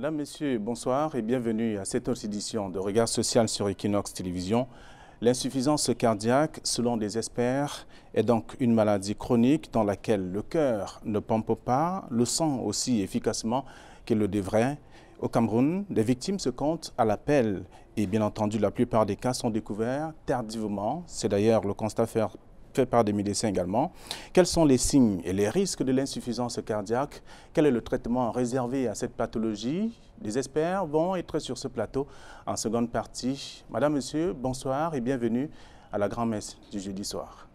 Madame, Messieurs, bonsoir et bienvenue à cette autre édition de Regard social sur Equinox Télévision. L'insuffisance cardiaque, selon des experts, est donc une maladie chronique dans laquelle le cœur ne pompe pas le sang aussi efficacement qu'il le devrait. Au Cameroun, des victimes se comptent à l'appel et bien entendu la plupart des cas sont découverts tardivement. C'est d'ailleurs le constat fait fait par des médecins également. Quels sont les signes et les risques de l'insuffisance cardiaque? Quel est le traitement réservé à cette pathologie? Les experts vont être sur ce plateau en seconde partie. Madame, Monsieur, bonsoir et bienvenue à la grand-messe du jeudi soir.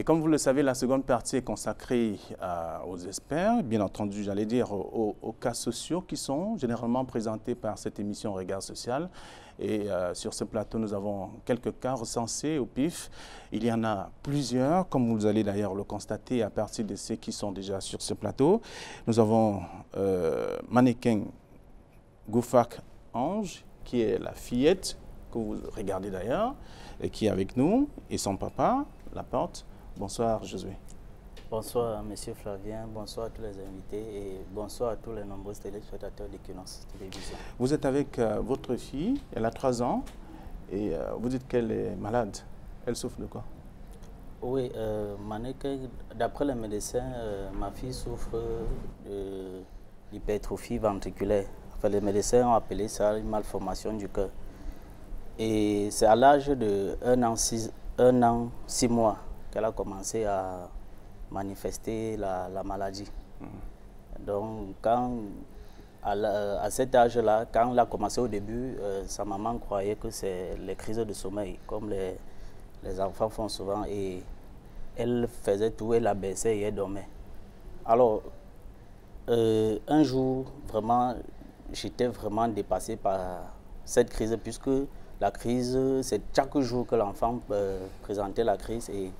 Et comme vous le savez, la seconde partie est consacrée euh, aux experts, bien entendu, j'allais dire aux, cas sociaux qui sont généralement présentés par cette émission Regard Social. Et euh, sur ce plateau, nous avons quelques cas recensés au PIF. Il y en a plusieurs, comme vous allez d'ailleurs le constater à partir de ceux qui sont déjà sur ce plateau. Nous avons euh, Goufak Ange, qui est la fillette que vous regardez d'ailleurs, et qui est avec nous, et son papa, la porte. Bonsoir Josué. Bonsoir Monsieur Flavien, bonsoir à tous les invités et bonsoir à tous les nombreux téléspectateurs d'Equinox Télévision. Vous êtes avec euh, votre fille, elle a 3 ans et euh, vous dites qu'elle est malade. Elle souffre de quoi? Oui, euh, d'après les médecins, ma fille souffre de l'hypertrophie ventriculaire. Enfin, les médecins ont appelé ça une malformation du cœur. Et c'est à l'âge de 1 an, 6, an, 6 mois qu'elle a commencé à manifester la, maladie. Mhm. Donc, quand, à, cet âge-là, quand elle a commencé au début, euh, sa maman croyait que c'est les crises de sommeil, comme les, les, enfants font souvent. Et elle faisait tout, elle la baissait et elle dormait. Alors, euh, un jour, vraiment, j'étais vraiment dépassé par cette crise, puisque la crise, c'est chaque jour que l'enfant euh, présentait la crise et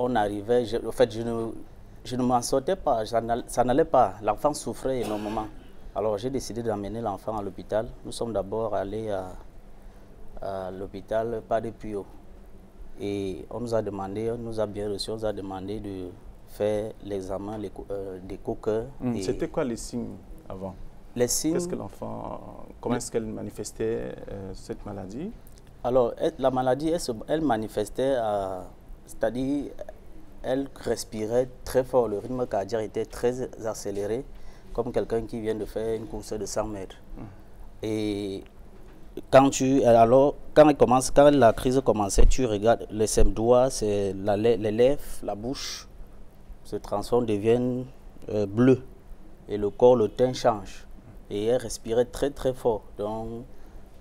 on arrivait, je, en fait, je ne, je ne m'en sortais pas, ça n'allait pas. L'enfant souffrait énormément. Alors j'ai décidé d'amener l'enfant à l'hôpital. Nous sommes d'abord allés à, l'hôpital Padre Pio. Et on nous a demandé, on nous a bien reçu, on nous a demandé de faire l'examen euh, des coqueurs. Hum, c'était quoi les signes avant? Les signes. Qu'est-ce que l'enfant, comment est-ce qu'elle manifestait euh, cette maladie? Alors, la maladie, elle, elle manifestait à c'est-à-dire, elle respirait très fort, le rythme cardiaque était très accéléré, comme quelqu'un qui vient de faire une course de 100 mètres. Mm. Et quand tu alors quand elle commence quand la crise commençait tu regardes les doigts c'est les lèvres la bouche se transforment deviennent euh, bleus et le corps le teint change et elle respirait très très fort donc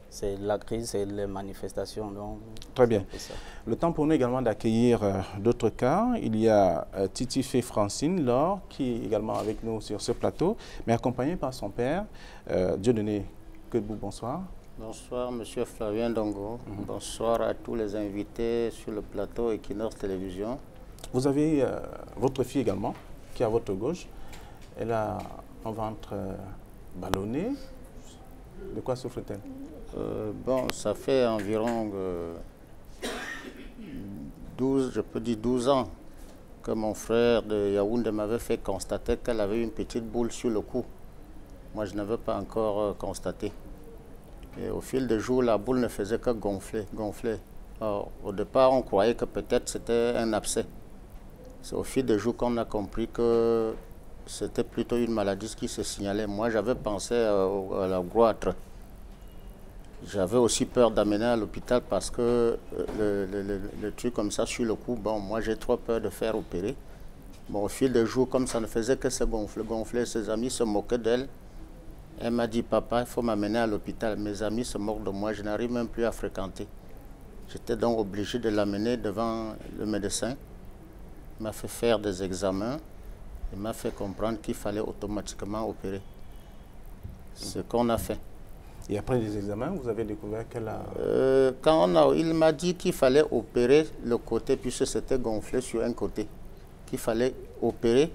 c'est la crise, c'est les manifestations. Donc, Très bien. Le temps pour nous également d'accueillir euh, d'autres cas. Il y a euh, Titi Fé Francine Laure qui est également avec nous sur ce plateau, mais accompagnée par son père, euh, Dieudonné vous bonsoir. Bonsoir, Monsieur Flavien Dongo. Mhm. Bonsoir à tous les invités sur le plateau Equinox Télévision. Vous avez euh, votre fille également, qui est à votre gauche. Elle a un ventre ballonné. De quoi souffre-t-elle? Euh, bon, ça fait environ 12, euh, je peux dire 12 ans que mon frère de Yaoundé m'avait fait constater qu'elle avait une petite boule sur le cou. Moi, je n'avais pas encore euh, constaté. Et au fil des jours, la boule ne faisait que gonfler, gonfler. au départ, on croyait que peut-être c'était un abcès. C'est au fil des jours qu'on a compris que c'était plutôt une maladie qui se signalait. Moi, j'avais pensé à la goitre. J'avais aussi peur d'amener à l'hôpital parce que euh, le, truc comme ça sur le coup, bon, moi j'ai trop peur de faire opérer. Bon, au fil des jours, comme ça ne faisait que se gonfler, gonfler, ses amis se moquaient d'elle. Elle m'a dit, papa, il faut m'amener à l'hôpital. Mes amis se moquent de moi, je n'arrive même plus à fréquenter. J'étais donc obligé de l'amener devant le médecin. Il m'a fait faire des examens. Il m'a fait comprendre qu'il fallait automatiquement opérer. Ce qu'on a fait. Et après les examens, vous avez découvert qu'elle a... Euh, a, il m'a dit qu'il fallait opérer le côté, puisque c'était gonflé sur un côté. Qu'il fallait opérer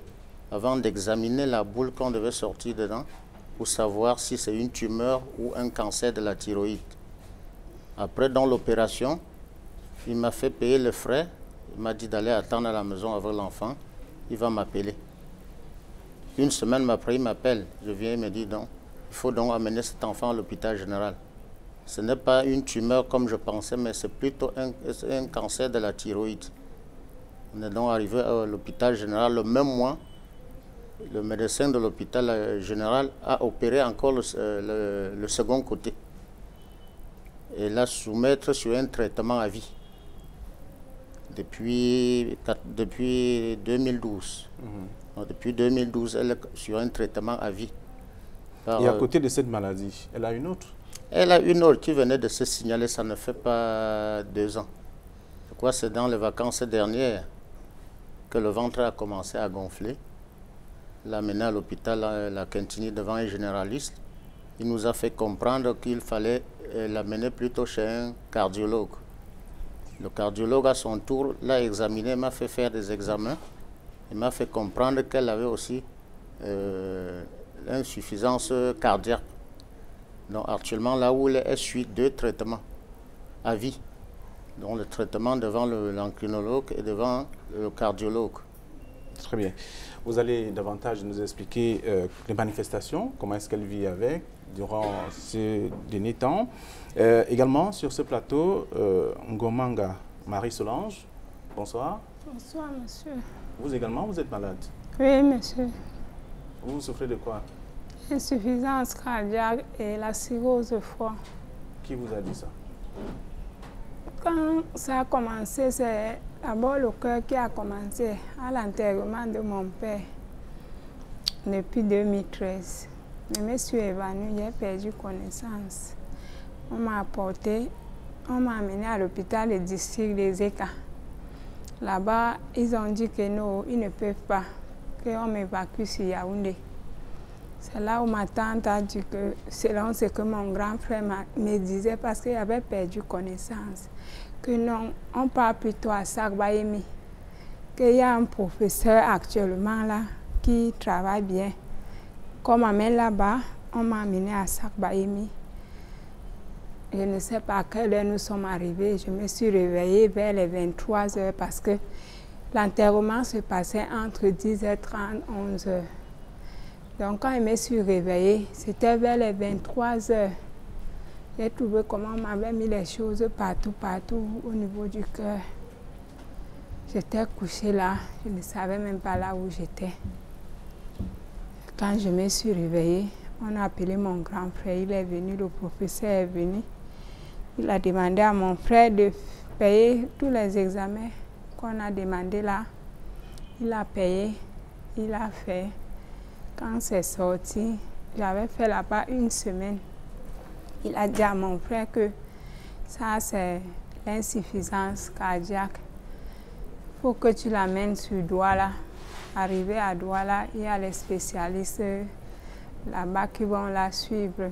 avant d'examiner la boule qu'on devait sortir dedans pour savoir si c'est une tumeur ou un cancer de la thyroïde. Après, dans l'opération, Il m'a fait payer le frais. Il m'a dit d'aller attendre à la maison avec l'enfant. Il va m'appeler. Une semaine après, il m'appelle. Je viens et me dit donc, il faut donc amener cet enfant à l'hôpital général. Ce n'est pas une tumeur comme je pensais, mais c'est plutôt un, un, cancer de la thyroïde. On est donc arrivé à l'hôpital général le même mois. Le médecin de l'hôpital général a opéré encore le, le, le, second côté et l'a soumettre sur un traitement à vie depuis, depuis 2012. Mm -hmm. Depuis 2012, elle est sur un traitement à vie. Par, et à côté de cette maladie, elle a une autre Elle a une autre qui venait de se signaler, ça ne fait pas deux ans. Je crois que c'est dans les vacances dernières que le ventre a commencé à gonfler. L'a mené à l'hôpital, la Quintini, devant un généraliste. Il nous a fait comprendre qu'il fallait l'amener plutôt chez un cardiologue. Le cardiologue, à son tour, l'a examiné, m'a fait faire des examens. Il m'a fait comprendre qu'elle avait aussi euh, l'insuffisance cardiaque. Donc actuellement, là où elle suit deux traitements à vie. Donc le traitement devant l'encrinologue et devant le cardiologue. Très bien. Vous allez davantage nous expliquer euh, les manifestations, comment est-ce qu'elle vit avec durant ces derniers temps. Euh, également sur ce plateau, euh, Ngomanga Marie-Solange. Bonsoir. Bonsoir, monsieur. Vous également, vous êtes malade Oui, monsieur. Vous souffrez de quoi? Insuffisance cardiaque et la cirrhose de foie. Qui vous a dit ça? Quand ça a commencé, c'est d'abord le cœur qui a commencé à l'enterrement de mon père depuis 2013. Je me suis évanouie, j'ai perdu connaissance. On m'a apporté, on m'a amené à l'hôpital du district des ECA. Là-bas, ils ont dit que non, ils ne peuvent pas, qu'on m'évacue sur Yaoundé. C'est là où ma tante a dit que, selon ce que mon grand frère me disait, parce qu'il avait perdu connaissance, que non, on part plutôt à Sarbaïmi, qu'il y a un professeur actuellement là qui travaille bien. Comme on m'amène là-bas, on m'a amené à Sarbaïmi. Je ne sais pas à quelle heure nous sommes arrivés. Je me suis réveillée vers les 23 heures parce que l'enterrement se passait entre 10h30 et 11h. Donc quand je me suis réveillée, c'était vers les 23 heures. J'ai trouvé comment on m'avait mis les choses partout, partout au niveau du cœur. J'étais couchée là, je ne savais même pas là où j'étais. Quand je me suis réveillée, on a appelé mon grand frère, il est venu, le professeur est venu. Il a demandé à mon frère de payer tous les examens a demandé là. Il a payé, il a fait. Quand c'est sorti, j'avais fait là-bas une semaine. Il a dit à mon frère que ça, c'est l'insuffisance cardiaque. Il faut que tu l'amènes sur Douala. Arrivé à Douala, il y a les spécialistes là-bas qui vont la suivre.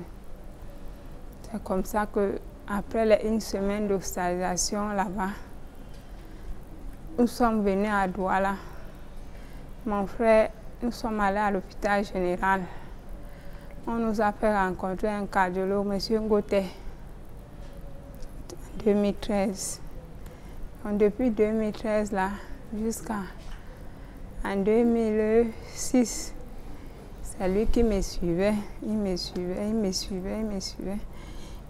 C'est comme ça que après une semaine d'hospitalisation là-bas, nous sommes venus à Douala. Mon frère, nous sommes allés à l'hôpital général. On nous a fait rencontrer un cardiologue, M. Gauthier, en 2013. Donc, depuis 2013 là, jusqu'à en 2006, c'est lui qui me suivait, il me suivait, il me suivait, il me suivait.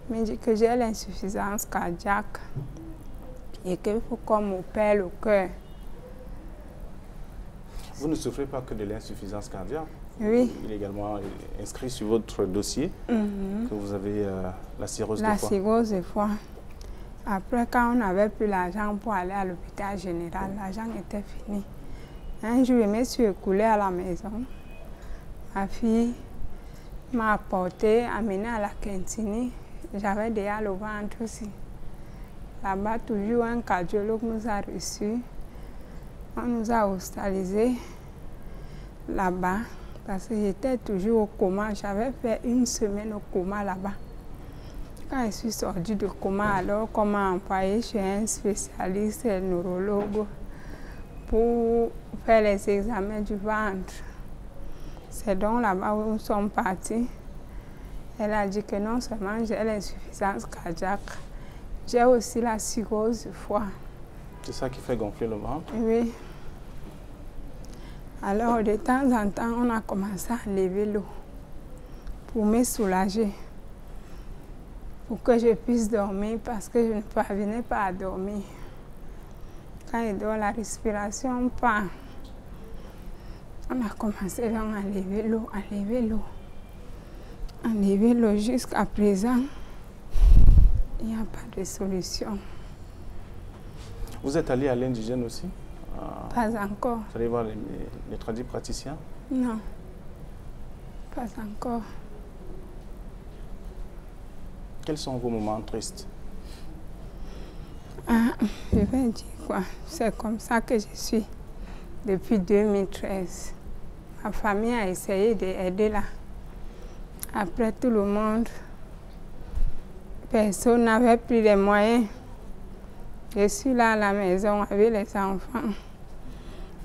Il me dit que j'ai l'insuffisance cardiaque et qu'il faut qu'on m'opère le cœur. Vous ne souffrez pas que de l'insuffisance cardiaque? Oui. Il est également inscrit sur votre dossier Mm -hmm. que vous avez euh, la cirrhose La de foie. cirrhose de foie. Après, quand on n'avait plus l'argent pour aller à l'hôpital général, l'argent était fini. Un jour, je me suis écoulée à la maison. Ma fille m'a apporté, amené à la cantine. J'avais déjà le ventre aussi. Là-bas, toujours un cardiologue nous a reçus. On nous a hospitalisés là-bas parce que j'étais toujours au coma. J'avais fait une semaine au coma là-bas. Quand je suis sortie du coma, alors qu'on m'a chez un spécialiste neurologue pour faire les examens du ventre. C'est donc là-bas où nous sommes partis. Elle a dit que non seulement j'ai l'insuffisance cardiaque, J'ai aussi la cirrhose du foie. C'est ça qui fait gonfler le ventre Oui. Alors, de temps en temps, on a commencé à lever l'eau pour me soulager, pour que je puisse dormir parce que je ne parvenais pas à dormir. Quand je dors, la respiration part. On a commencé donc à lever l'eau, à lever l'eau, à lever l'eau jusqu'à présent. Il n'y a pas de solution. Vous êtes allé à l'indigène aussi? Ah, Pas encore. Vous allez voir les, les tradis praticiens? Non. Pas encore. Quels sont vos moments tristes? Ah, je vais dire quoi? C'est comme ça que je suis depuis 2013. Ma famille a essayé d'aider là. Après tout le monde, personne n'avait plus les moyens. Je suis là à la maison avec les enfants.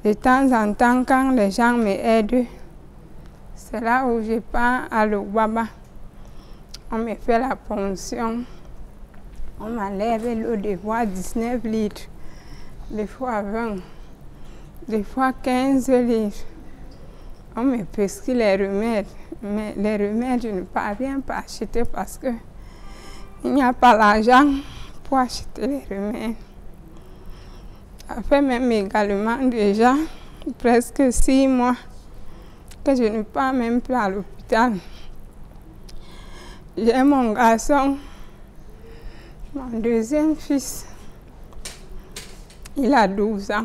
De temps en temps, quand les gens me aident, c'est là où je pars à l'Obaba. On me fait la ponction. On m'enlève l'eau des fois 19 litres, des fois 20, des fois 15 litres. On me prescrit les remèdes, mais les remèdes, je ne parviens pas à acheter parce que il n'y a pas l'argent pour acheter les remèdes. Ça fait même également déjà presque six mois que je ne pars même plus à l'hôpital. J'ai mon garçon, mon deuxième fils. Il a 12 ans.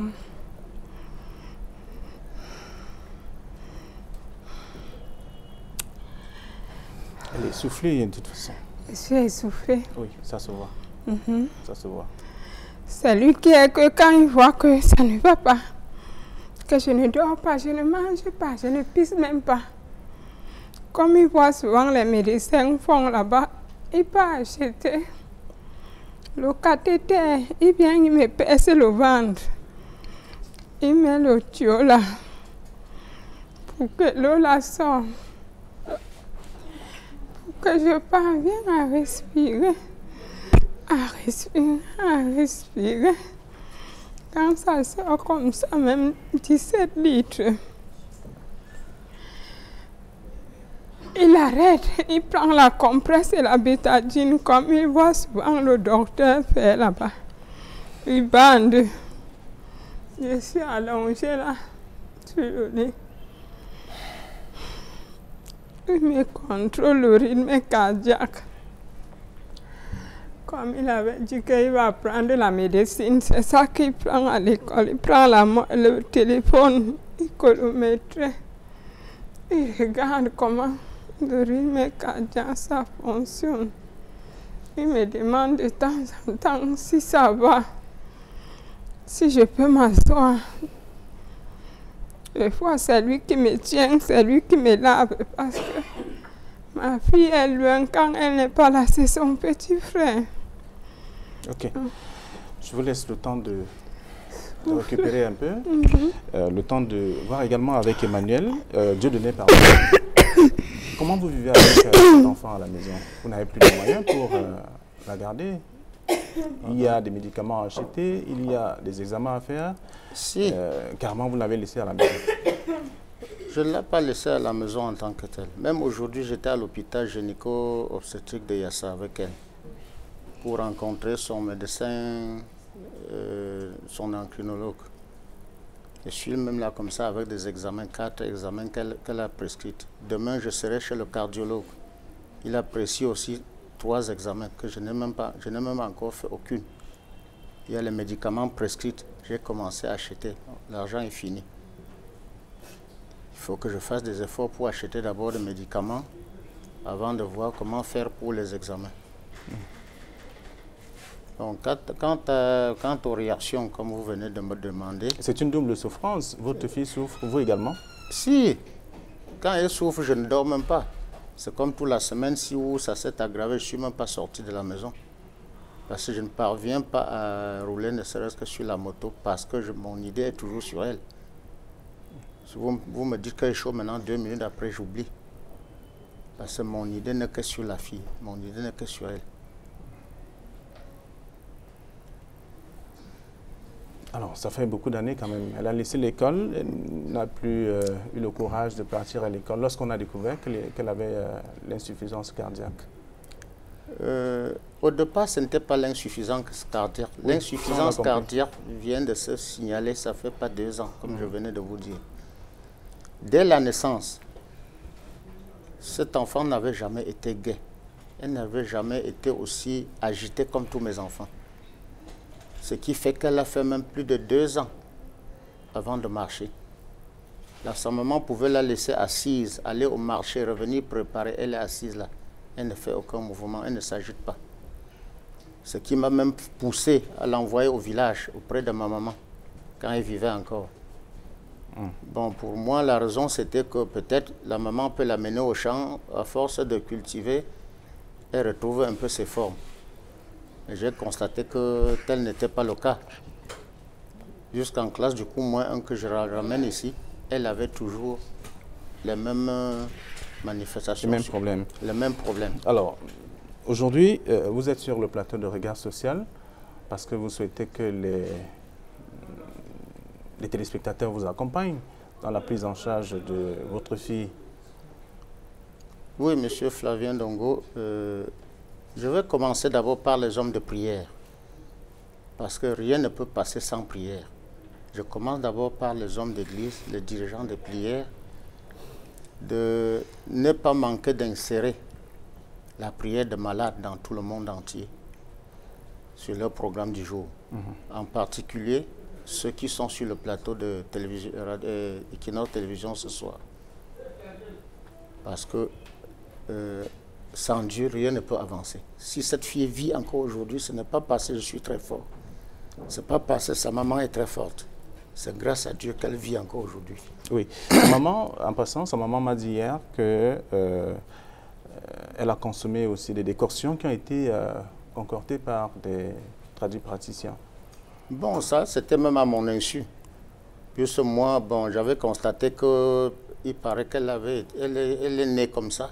Elle est essoufflée de toute façon. Je suis essoufflée. Oui, ça se voit. Mhm. Ça se voit. C'est lui qui est que quand il voit que ça ne va pas, que je ne dors pas, je ne mange pas, je ne pisse même pas. Comme il voit souvent les médecins font là-bas, il peut acheter le cathéter, il vient, il me pèse le ventre. Il met le tuyau là pour que l'eau la sorte. Que je parvienne à respirer à respirer, à respirer. Quand ça sort comme ça, même 17 litres, il arrête, il prend la compresse et la bétadine comme il voit souvent le docteur faire là-bas. Il bande. Je suis allongée là, sur le lit. Il me contrôle le rythme cardiaque. Comme il avait dit qu'il va prendre la médecine, c'est ça qu'il prend à l'école. Il prend le téléphone, il chronomètre. Il regarde comment le rythme cardiaque ça fonctionne. Il me demande de temps en temps si ça va, si je peux m'asseoir. Des fois, c'est lui qui me tient, c'est lui qui me lave parce que ma fille est loin. Quand elle n'est pas là, c'est son petit frère. Ok. Je vous laisse le temps de, de récupérer un peu. Euh, le temps de voir également avec Emmanuel, euh, Dieu donné pardon. Comment vous vivez avec euh, cet enfant à la maison? Vous n'avez plus de moyens pour euh, la garder? Il y a des médicaments à acheter, il y a des examens à faire. Si, Euh, carrément, vous l'avez laissé à la maison. je ne l'ai pas laissé à la maison en tant que tel. Même aujourd'hui, j'étais à l'hôpital gynéco-obstétrique de Yassa avec elle pour rencontrer son médecin, euh, son encrinologue. Je suis même là comme ça avec des examens, quatre examens qu'elle qu'elle a prescrits. Demain, je serai chez le cardiologue. Il a prescrit aussi trois examens que je n'ai même pas, je n'ai même encore fait aucune. Il y a les médicaments prescrits. J'ai commencé à acheter. L'argent est fini. Il faut que je fasse des efforts pour acheter d'abord des médicaments avant de voir comment faire pour les examens. Donc, quant, à- quant aux réactions, comme vous venez de me demander, C'est une double souffrance. Votre fille souffre, vous également? Si, quand elle souffre, je ne dors même pas. C'est comme pour la semaine, si où ça s'est aggravé, je ne suis même pas sorti de la maison. Parce que je ne parviens pas à rouler, ne serait-ce que sur la moto, parce que mon idée est toujours sur elle. Si vous, vous me dites qu'elle est chaud maintenant, deux minutes après, j'oublie. Parce que mon idée n'est que sur la fille, mon idée n'est que sur elle. Alors, ça fait beaucoup d'années quand même. Elle a laissé l'école, elle n'a plus euh, eu le courage de partir à l'école lorsqu'on a découvert qu'elle avait euh, l'insuffisance cardiaque. Euh, au départ, ce n'était pas l'insuffisance cardiaque. L'insuffisance cardiaque vient de se signaler, ça fait pas deux ans, comme je venais de vous dire. Dès la naissance, cet enfant n'avait jamais été gay. Elle n'avait jamais été aussi agitée comme tous mes enfants. Ce qui fait qu'elle a fait même plus de deux ans avant de marcher. Là, sa maman pouvait la laisser assise, aller au marché, revenir préparer. Elle est assise là. Elle ne fait aucun mouvement, elle ne s'agite pas. Ce qui m'a même poussé à l'envoyer au village auprès de ma maman quand elle vivait encore. Hmm. Bon, pour moi, la raison, c'était que peut-être la maman peut l'amener au champ à force de cultiver et retrouver un peu ses formes. J'ai constaté que tel n'était pas le cas. Jusqu'en classe, du coup, moi, un que je ramène ici, elle avait toujours les mêmes manifestations. Les mêmes problèmes. Les mêmes problèmes. Alors, aujourd'hui, euh, vous êtes sur le plateau de regard social parce que vous souhaitez que les, les téléspectateurs vous accompagnent dans la prise en charge de votre fille. Oui, monsieur Flavien Dongo. Euh, je vais commencer d'abord par les hommes de prière. Parce que rien ne peut passer sans prière. Je commence d'abord par les hommes d'église, les dirigeants de prière, de ne pas manquer d'insérer la prière de malades dans tout le monde entier sur leur programme du jour. Mhm. En particulier, ceux qui sont sur le plateau de télévision, euh, Télévision ce soir. Parce que euh, sans Dieu, rien ne peut avancer. Si cette fille vit encore aujourd'hui, ce n'est pas parce que je suis très fort. Ce n'est pas parce que sa maman est très forte. C'est grâce à Dieu qu'elle vit encore aujourd'hui. Oui. Sa maman, en passant, sa maman m'a dit hier qu'elle euh, a consommé aussi des décoctions qui ont été euh, concordées par des traduits praticiens. Bon, ça, c'était même à mon insu. Puisque moi, bon, j'avais constaté qu'il paraît qu'elle avait, elle est née comme ça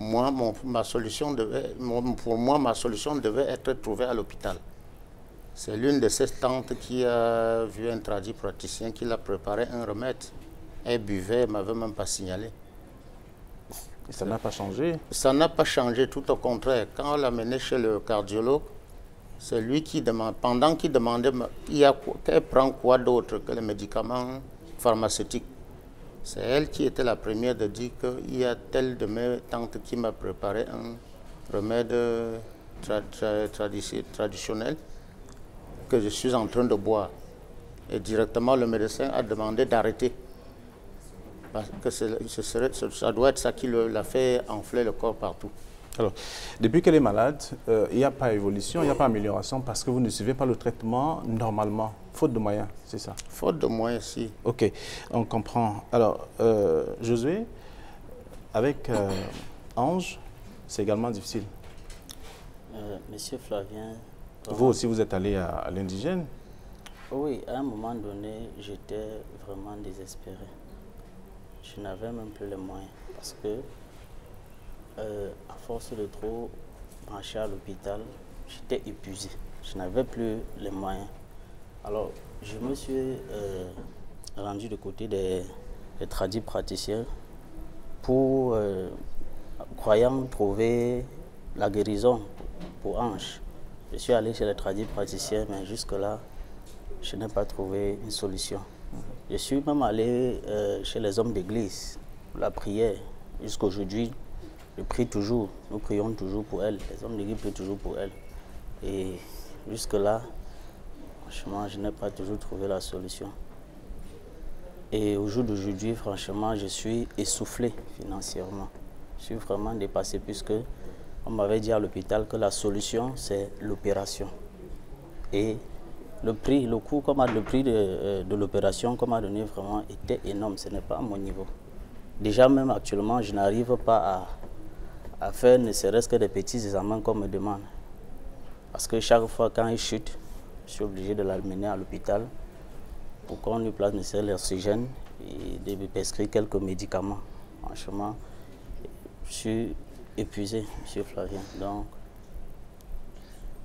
moi, ma solution devait, pour moi, ma solution devait être trouvée à l'hôpital. C'est l'une de ces tantes qui a vu un traduit praticien qui l'a préparé un remède. Elle buvait, elle ne m'avait même pas signalé. Et ça n'a pas changé Ça n'a pas changé, tout au contraire. Quand on l'a menée chez le cardiologue, c'est lui qui demande, pendant qu'il demandait, qu'elle prend quoi d'autre que les médicaments pharmaceutiques? C'est elle qui était la première de dire qu'il y a telle de mes tantes qui m'a préparé un remède traditionnel que je suis en train de boire. Et directement, le médecin a demandé d'arrêter. Parce que ça doit être ça qui l'a fait enfler le corps partout. Alors, depuis qu'elle est malade, euh, il n'y a pas évolution, il n'y a pas amélioration parce que vous ne suivez pas le traitement normalement, faute de moyens, c'est ça Faute de moyens, si. Ok, on comprend. Alors, euh, Josué, avec euh, Ange, c'est également difficile. Monsieur Flavien. Vous aussi, vous êtes allé à l'indigène Oui, à un moment donné, j'étais vraiment désespéré. Je n'avais même plus les moyens parce que euh, à force de trop marcher à l'hôpital, j'étais épuisé. Je n'avais plus les moyens. Alors, je me suis euh, rendu de côté des, des tradis praticiens pour, euh, croyant trouver la guérison pour Ange. Je suis allé chez les tradis praticiens, mais jusque-là, je n'ai pas trouvé une solution. Je suis même allé chez les hommes d'église, la prière. Jusqu'aujourd'hui, je prie toujours, nous prions toujours pour elle. Les hommes d'église prient toujours pour elle. Et jusque-là, franchement, je n'ai pas toujours trouvé la solution. Et au jour d'aujourd'hui, franchement, je suis essoufflé financièrement. Je suis vraiment dépassé puisque on m'avait dit à l'hôpital que la solution, c'est l'opération. Et le prix, le coût, comme le prix de, euh, l'opération qu'on m'a donné vraiment était énorme. Ce n'est pas à mon niveau. Déjà même actuellement, je n'arrive pas à à faire ne serait-ce que des petits examens qu'on me demande. Parce que chaque fois quand il chute, je suis obligé de l'amener à l'hôpital pour qu'on lui place nécessaire l'oxygène et de lui prescrire quelques médicaments. Franchement, je suis épuisé, M. Flavien. Donc,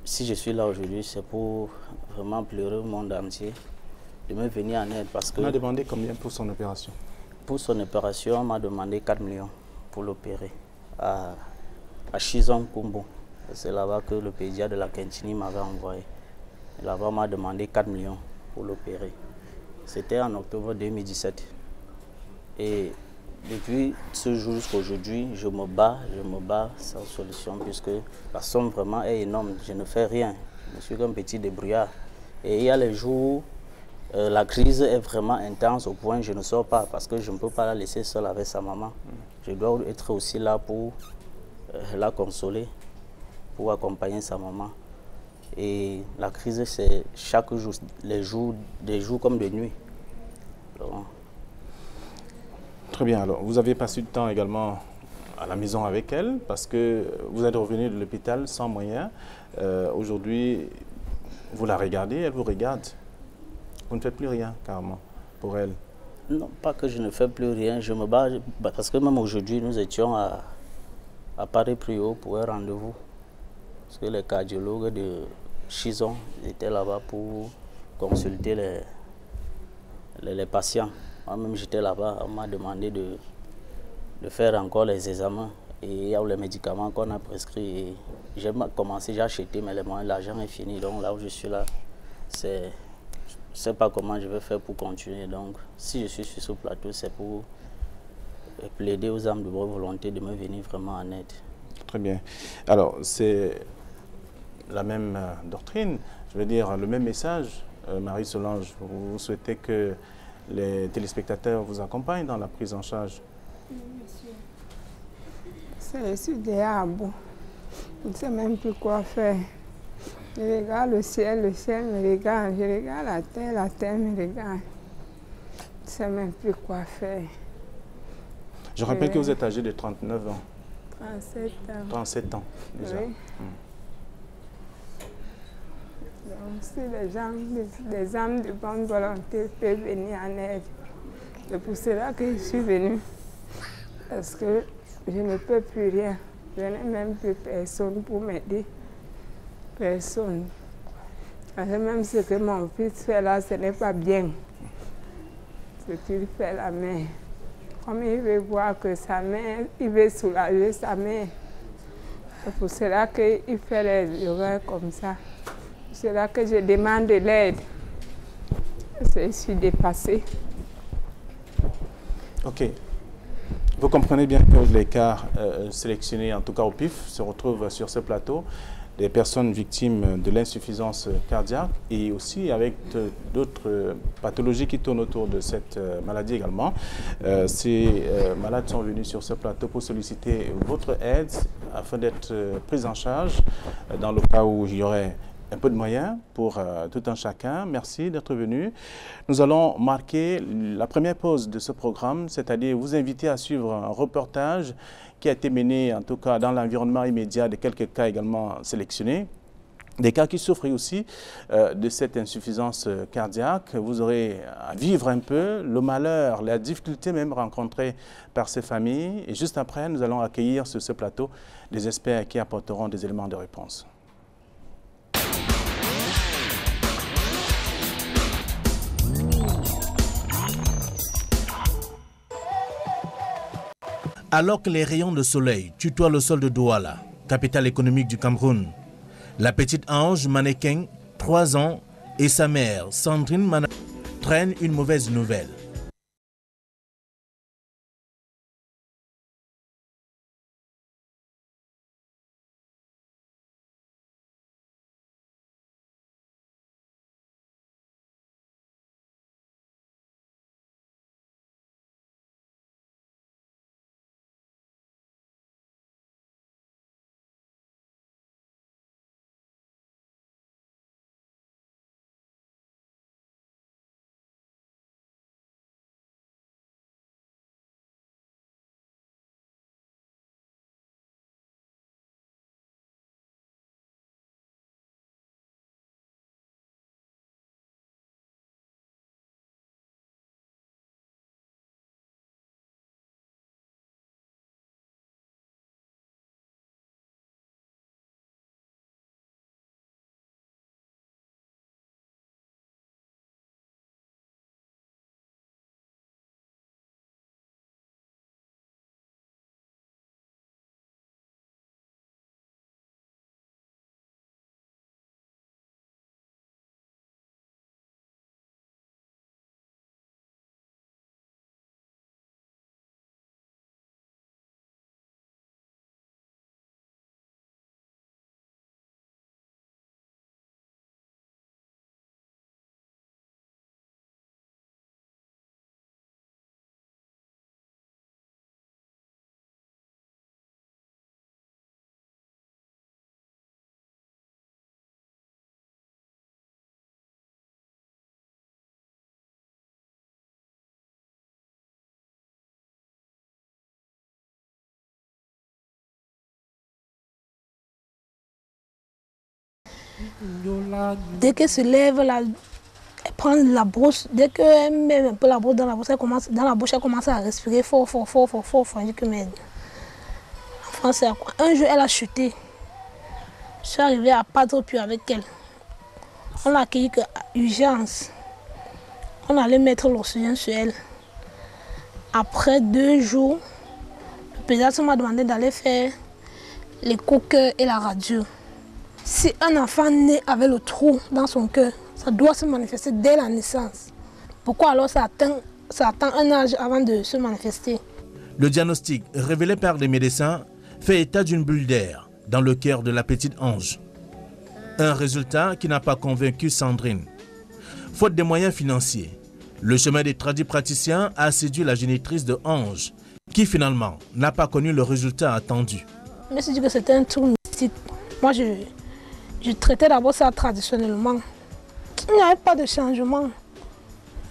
si je suis là aujourd'hui, c'est pour vraiment pleurer au monde entier de me venir en aide parce que... On a demandé combien pour son opération? Pour son opération, on m'a demandé 4 millions pour l'opérer à, à Chizon Kumbo. C'est là-bas que le pédiatre de la Quintini m'avait envoyé. Là-bas, on m'a demandé 4 millions pour l'opérer. C'était en octobre 2017. Et depuis ce jour jusqu'à aujourd'hui, je me bats, je me bats sans solution puisque la somme vraiment est énorme. Je ne fais rien. Je suis comme petit débrouillard. Et il y a les jours où euh, la crise est vraiment intense au point où je ne sors pas parce que je ne peux pas la laisser seule avec sa maman. Je dois être aussi là pour euh, la consoler, pour accompagner sa maman. Et la crise, c'est chaque jour, les jours, des jours comme des nuits. Donc, Très bien. Alors, vous avez passé du temps également à la maison avec elle parce que vous êtes revenu de l'hôpital sans moyens. Euh, Aujourd'hui, vous la regardez, elle vous regarde. Vous ne faites plus rien, carrément, pour elle. Non, pas que je ne fais plus rien, je me bats, parce que même aujourd'hui, nous étions à, à Paris plus haut pour un rendez-vous. Parce que les cardiologues de Chison étaient là-bas pour consulter les, les, patients. Moi-même, j'étais là-bas, on m'a demandé de, de faire encore les examens. Et les médicaments qu'on a prescrits. J'ai commencé, j'ai acheté, mais l'argent est fini. Donc là où je suis là, je ne sais pas comment je vais faire pour continuer. Donc, si je suis sur ce plateau, c'est pour plaider aux âmes de bonne volonté de me venir vraiment en aide. Très bien. Alors, c'est la même euh, doctrine, je veux dire, le même message. Euh, Marie-Solange, vous souhaitez que les téléspectateurs vous accompagnent dans la prise en charge? Je suis déjà bout. Je ne sais même plus quoi faire. Je regarde le ciel, le ciel me regarde. Je regarde la terre, la terre me regarde. Je ne sais même plus quoi faire. Je rappelle que Oui. vous êtes âgé de 39 ans, 37 ans. 37 ans déjà. Oui. Donc, si les gens, âmes de bonne volonté peuvent venir en aide, c'est pour cela que je suis venue. Parce que je ne peux plus rien. Je n'ai même plus personne pour m'aider. Personne. Parce que même ce que mon fils fait là, ce n'est pas bien. Ce qu'il fait la mère. Comme il veut voir que sa mère, il veut soulager sa mère. C'est pour cela qu'il fait les erreurs comme ça. C'est là que je demande de l'aide. Je suis dépassée. Ok. Vous comprenez bien que les cas euh, sélectionnés, en tout cas au PIF, se retrouvent sur ce plateau. Des personnes victimes de l'insuffisance cardiaque et aussi avec d'autres pathologies qui tournent autour de cette euh, maladie également. Euh, ces malades sont venus sur ce plateau pour solliciter votre aide afin d'être pris en charge dans le cas où il y aurait un peu de moyens pour euh, tout un chacun. Merci d'être venu. Nous allons marquer la première pause de ce programme, c'est-à-dire vous inviter à suivre un reportage qui a été mené, en tout cas dans l'environnement immédiat de quelques cas également sélectionnés. Des cas qui souffrent aussi euh, de cette insuffisance euh, cardiaque. Vous aurez à vivre un peu le malheur, la difficulté même rencontrée par ces familles. Et juste après, nous allons accueillir sur ce plateau des experts qui apporteront des éléments de réponse. Alors que les rayons de soleil tutoient le sol de Douala, capitale économique du Cameroun, la petite Ange mannequin, 3 ans, et sa mère, Sandrine Mana, traînent une mauvaise nouvelle. Dès qu'elle se lève, elle prend la brosse. Dès qu'elle met un peu la brosse dans la bouche, elle commence, dans la bouche, elle commence à respirer fort, fort, fort, fort, fort. fort. Que, mais, en quoi? Un jour, elle a chuté. Je suis arrivée à trop plus avec elle. On l'a accueillie qu'à urgence. On allait mettre l'oxygène sur elle. Après deux jours, le pédiatre m'a demandé d'aller faire l'écho cœur et la radio. Si un enfant naît avec le trou dans son cœur, ça doit se manifester dès la naissance. Pourquoi alors ça attend, ça un âge avant de se manifester? Le diagnostic révélé par les médecins fait état d'une bulle d'air dans le cœur de la petite Ange. Un résultat qui n'a pas convaincu Sandrine. Faute de moyens financiers, le chemin des tradis praticiens a séduit la génitrice de Ange, qui finalement n'a pas connu le résultat attendu. Je me suis dit que c'était un truc mystique. Moi, je, je traitais d'abord ça traditionnellement. Il n'y avait pas de changement.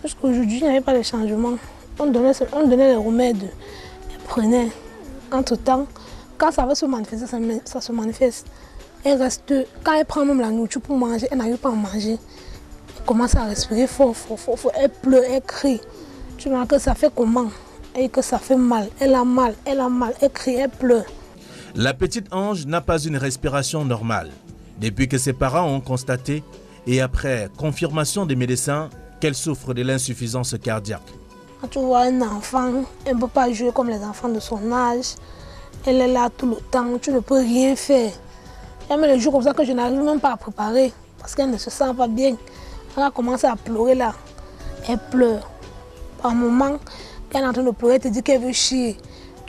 Jusqu'aujourd'hui, il n'y avait pas de changement. On donnait, on donnait les remèdes, elle prenait. Entre-temps, quand ça va se manifester, ça, se manifeste. Elle reste, quand elle prend même la nourriture pour manger, elle n'arrive pas à manger. Elle commence à respirer fort, fort, fort. Elle pleure, elle crie. Tu vois que ça fait comment? Et que ça fait mal. Elle a mal, elle a mal, elle crie, elle pleure. La petite Ange n'a pas une respiration normale. Depuis que ses parents ont constaté, et après confirmation des médecins, qu'elle souffre de l'insuffisance cardiaque. Quand tu vois un enfant, elle ne peut pas jouer comme les enfants de son âge. Elle est là tout le temps, tu ne peux rien faire. Il y a même les jours comme ça que je n'arrive même pas à préparer parce qu'elle ne se sent pas bien. Elle a commencé à pleurer là. Elle pleure. Par moment, elle est en train de pleurer, elle te dit qu'elle veut chier.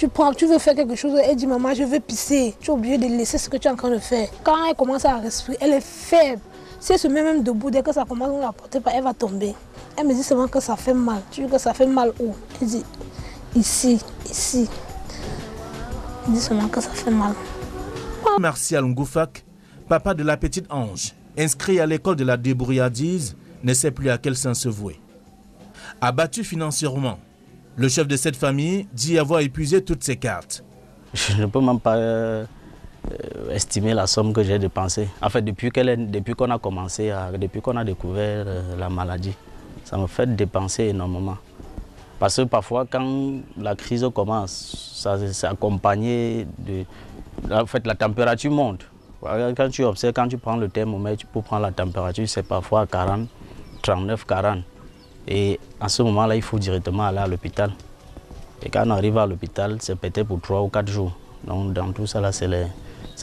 Tu prends, tu veux faire quelque chose, elle dit maman je veux pisser. Tu es obligé de laisser ce que tu es en train de faire. Quand elle commence à respirer, elle est faible. Si elle se met même debout, dès que ça commence à la porter, elle va tomber. Elle me dit seulement que ça fait mal. Tu dis que ça fait mal où? Elle dit ici, ici. Elle dit seulement que ça fait mal. Martial Ngoufak, papa de la petite Ange, inscrit à l'école de la débrouillardise, ne sait plus à quel sens se vouer. Abattu financièrement, le chef de cette famille dit avoir épuisé toutes ses cartes. Je ne peux même pas euh, estimer la somme que j'ai dépensée. En fait, depuis qu'on a commencé, depuis qu'on a découvert euh, la maladie, ça me fait dépenser énormément. Parce que parfois, quand la crise commence, ça c'est accompagné de... En fait, la température monte. Quand tu observes, quand tu prends le thermomètre pour prendre la température, c'est parfois 40, 39, 40. Et à ce moment-là, il faut directement aller à l'hôpital. Et quand on arrive à l'hôpital, c'est peut-être pour 3 ou 4 jours. Donc dans tout ça, c'est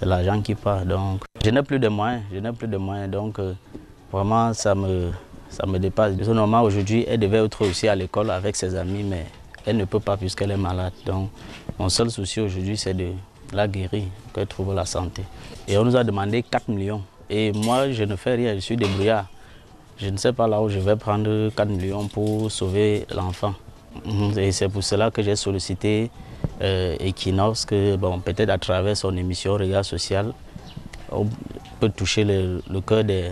l'argent qui part. Donc je n'ai plus de moyens, je n'ai plus de moyens. Donc euh, vraiment, ça me, ça me dépasse. Normalement, aujourd'hui, elle devait être aussi à l'école avec ses amis, mais elle ne peut pas puisqu'elle est malade. Donc mon seul souci aujourd'hui, c'est de la guérir, qu'elle trouve la santé. Et on nous a demandé 4 millions. Et moi, je ne fais rien, je suis débrouillard. Je ne sais pas là où je vais prendre 4 millions pour sauver l'enfant. Et c'est pour cela que j'ai sollicité euh, Equinox, que peut-être à travers son émission Regard Social, on peut toucher le, cœur des,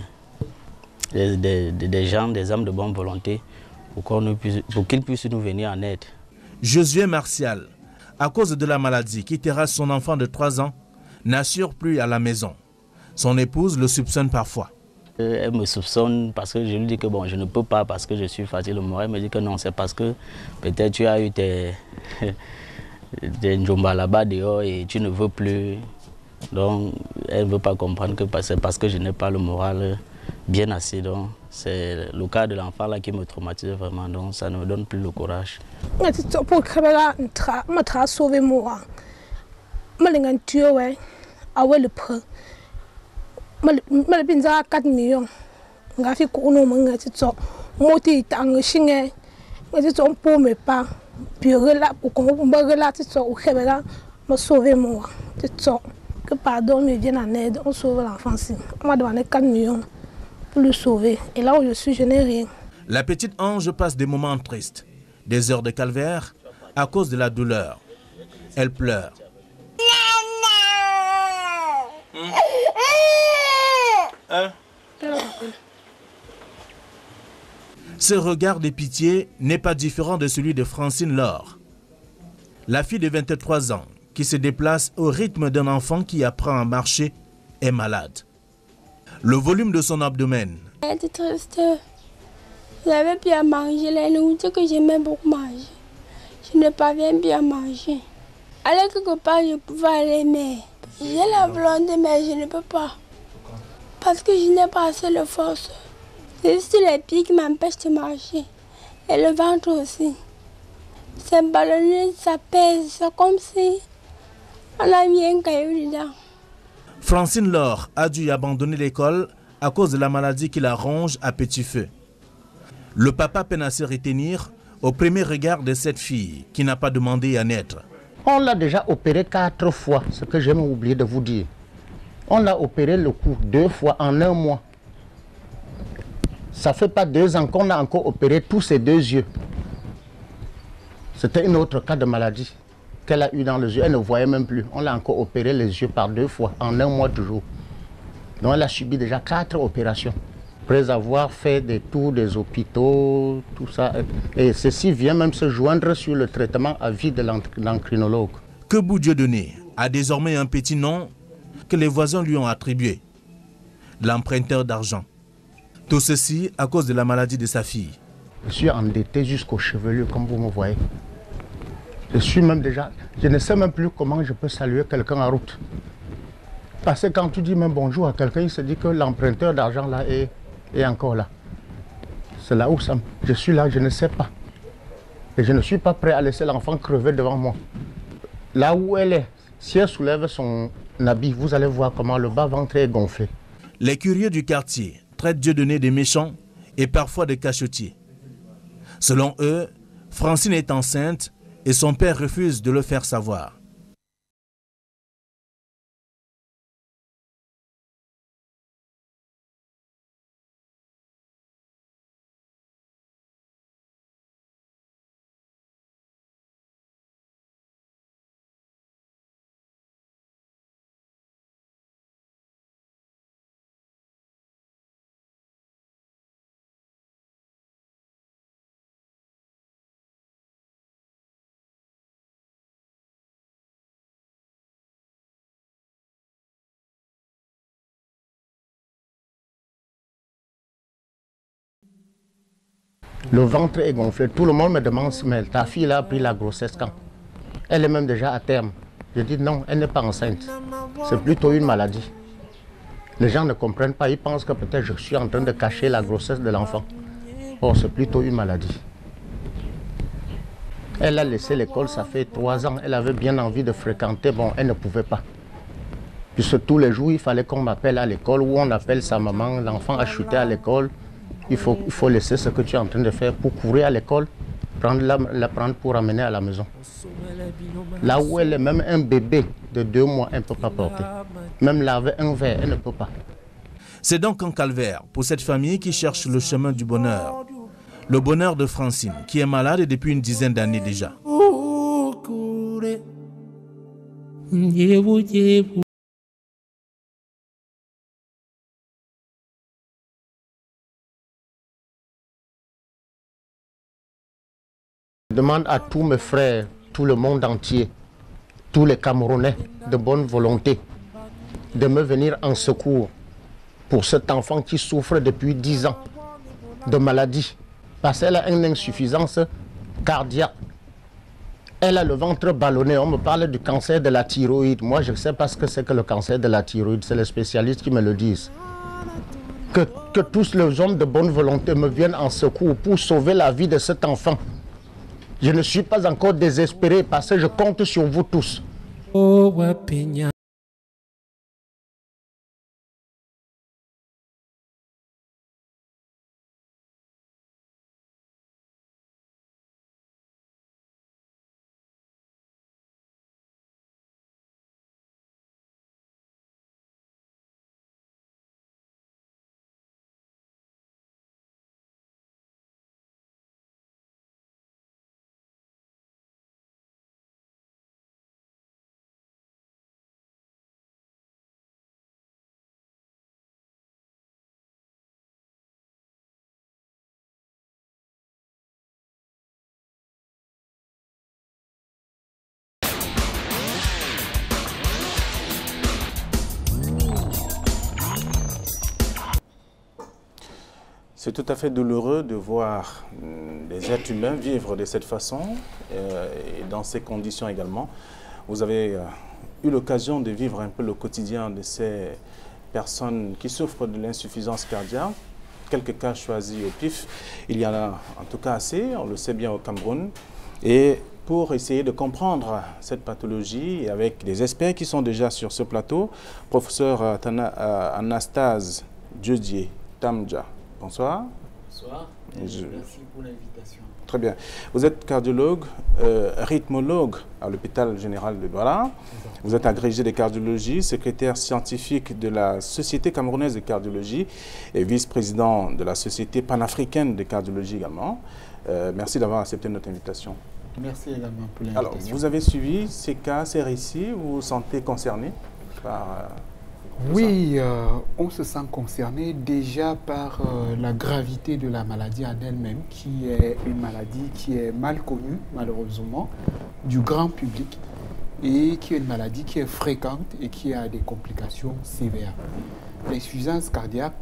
des, gens, des âmes de bonne volonté, pour, pour qu'ils puissent nous venir en aide. Josué Martial, à cause de la maladie qui terrasse son enfant de 3 ans, n'assure plus à la maison. Son épouse le soupçonne parfois. Elle me soupçonne parce que je lui dis que bon, je ne peux pas parce que je suis fatigué. Elle me dit que non, c'est parce que peut-être tu as eu tes, des njomba là-bas dehors et tu ne veux plus. Donc, elle ne veut pas comprendre que c'est parce que je n'ai pas le moral bien assez. Donc, c'est le cas de l'enfant là qui me traumatise vraiment. Donc, ça ne me donne plus le courage. Mala bin za 4 million nga fi ku no nga ti tso moti tang shinge. Nga ti tso po me pa. Puis rela pour qu'on ba rela ti tso o khebela me sauver moi ti tso que pardon me vienne en aide on sauve l'enfant si. On m'a demandé 4 millions pour le sauver et là où je suis je n'ai rien. La petite ange passe des moments tristes des heures de calvaire à cause de la douleur. Elle pleure Hein? Ce regard de pitié n'est pas différent de celui de Francine Laure. La fille de 23 ans, qui se déplace au rythme d'un enfant qui apprend à marcher, est malade. Le volume de son abdomen. J'étais triste. J'avais bien manger les nourritures que j'aimais beaucoup manger. Je ne parviens bien à manger. Aller quelque part, je pouvais aller, mais j'ai la volonté, mais je ne peux pas. Parce que je n'ai pas assez de force. C'est juste les pieds qui m'empêchent de marcher. Et le ventre aussi. C'est ballonné, ça pèse. C'est comme si on a mis un caillou dedans. Francine Laure a dû abandonner l'école à cause de la maladie qui la ronge à petit feu. Le papa peine à se retenir au premier regard de cette fille qui n'a pas demandé à naître. On l'a déjà opéré quatre fois, ce que j'ai oublié de vous dire. On l'a opéré le cou deux fois en un mois. Ça fait pas deux ans qu'on a encore opéré tous ses deux yeux. C'était un autre cas de maladie qu'elle a eu dans les yeux. Elle ne voyait même plus. On l'a encore opéré les yeux par deux fois, en un mois toujours. Donc elle a subi déjà quatre opérations. Après avoir fait des tours des hôpitaux, tout ça. Et ceci vient même se joindre sur le traitement à vie de l'encrinologue. Que Dieu donné a désormais un petit nom que les voisins lui ont attribué. L'emprunteur d'argent. Tout ceci à cause de la maladie de sa fille. Je suis endetté jusqu'aux chevelures, comme vous me voyez. Je suis même déjà, je ne sais même plus comment je peux saluer quelqu'un en route. Parce que quand tu dis même bonjour à quelqu'un, il se dit que l'emprunteur d'argent là est, est encore là. C'est là où ça, je suis là, je ne sais pas. Et je ne suis pas prêt à laisser l'enfant crever devant moi. Là où elle est, si elle soulève son habit, vous allez voir comment le bas-ventre est gonflé. Les curieux du quartier traitent Dieudonné des méchants et parfois des cachotiers. Selon eux, Francine est enceinte et son père refuse de le faire savoir. Le ventre est gonflé. Tout le monde me demande, mais ta fille a pris la grossesse quand? Elle est même déjà à terme. Je dis non, elle n'est pas enceinte. C'est plutôt une maladie. Les gens ne comprennent pas. Ils pensent que peut-être je suis en train de cacher la grossesse de l'enfant. Oh, c'est plutôt une maladie. Elle a laissé l'école, ça fait trois ans. Elle avait bien envie de fréquenter. Bon, elle ne pouvait pas. Puisque tous les jours, il fallait qu'on m'appelle à l'école ou on appelle sa maman. L'enfant a chuté à l'école il faut, il faut laisser ce que tu es en train de faire pour courir à l'école, prendre la, la, prendre pour ramener à la maison. Là où elle est, même un bébé de deux mois, elle ne peut pas porter. Même laver un verre, elle ne peut pas. C'est donc un calvaire pour cette famille qui cherche le chemin du bonheur. Le bonheur de Francine, qui est malade depuis une dizaine d'années déjà. Demande à tous mes frères, tout le monde entier, tous les Camerounais de bonne volonté, de me venir en secours pour cet enfant qui souffre depuis 10 ans de maladie, parce qu'elle a une insuffisance cardiaque. Elle a le ventre ballonné. On me parle du cancer de la thyroïde. Moi, je ne sais pas ce que c'est que le cancer de la thyroïde. C'est les spécialistes qui me le disent. Que, que tous les hommes de bonne volonté me viennent en secours pour sauver la vie de cet enfant. Je ne suis pas encore désespéré parce que je compte sur vous tous. C'est tout à fait douloureux de voir mm, des êtres humains vivre de cette façon euh, et dans ces conditions également. Vous avez euh, eu l'occasion de vivre un peu le quotidien de ces personnes qui souffrent de l'insuffisance cardiaque. Quelques cas choisis au pif. Il y en a en tout cas assez, on le sait bien au Cameroun. Et pour essayer de comprendre cette pathologie avec des experts qui sont déjà sur ce plateau, professeur euh, Anastase Dieudier Tamja. Bonsoir. Bonsoir. Je- Merci pour l'invitation. Très bien. Vous êtes cardiologue, euh, rythmologue à l'hôpital général de Douala. Vous êtes agrégé de cardiologie, secrétaire scientifique de la Société camerounaise de cardiologie et vice-président de la Société panafricaine de cardiologie également. Euh, merci d'avoir accepté notre invitation. Merci également pour Alors, l'invitation. vous avez suivi ces cas, ces récits, vous vous sentez concerné par... euh, Oui, euh, on se sent concerné déjà par euh, la gravité de la maladie en elle-même, qui est une maladie qui est mal connue, malheureusement, du grand public, et qui est une maladie qui est fréquente et qui a des complications sévères. L'insuffisance cardiaque,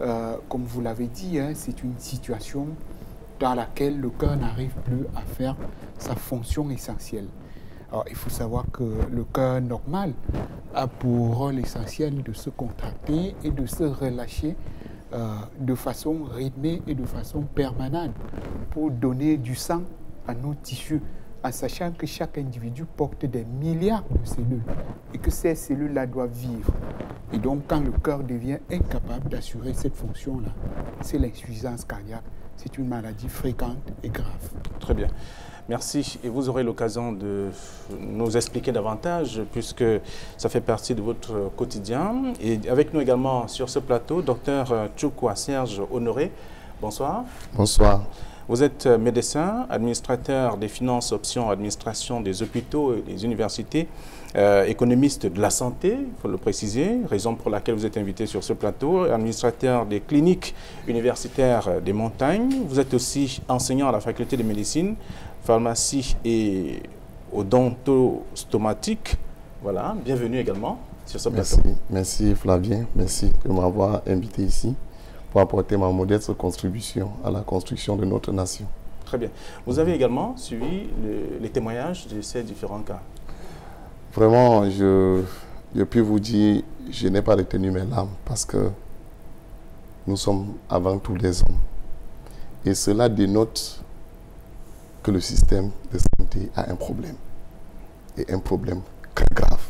euh, comme vous l'avez dit, hein, c'est une situation dans laquelle le cœur n'arrive plus à faire sa fonction essentielle. Alors, il faut savoir que le cœur normal a pour rôle essentiel de se contracter et de se relâcher euh, de façon rythmée et de façon permanente pour donner du sang à nos tissus, en sachant que chaque individu porte des milliards de cellules et que ces cellules-là doivent vivre. Et donc, quand le cœur devient incapable d'assurer cette fonction-là, c'est l'insuffisance cardiaque. C'est une maladie fréquente et grave. Très bien. Merci. Et vous aurez l'occasion de nous expliquer davantage, puisque ça fait partie de votre quotidien. Et avec nous également sur ce plateau, docteur Tchoukwa Serge Honoré. Bonsoir. Bonsoir. Vous êtes médecin, administrateur des finances, options, administration des hôpitaux et des universités, euh, économiste de la santé, il faut le préciser, raison pour laquelle vous êtes invité sur ce plateau, administrateur des cliniques universitaires des montagnes. Vous êtes aussi enseignant à la faculté de médecine, pharmacie et odontostomatique. Voilà, bienvenue également sur ce plateau. Merci, merci Flavien, merci de m'avoir invité ici pour apporter ma modeste contribution à la construction de notre nation. Très bien. Vous avez également suivi le- les témoignages de ces différents cas. Vraiment, je, je peux vous dire, je n'ai pas retenu mes larmes parce que nous sommes avant tout des hommes. Et cela dénote que le système de santé a un problème. Et un problème très grave.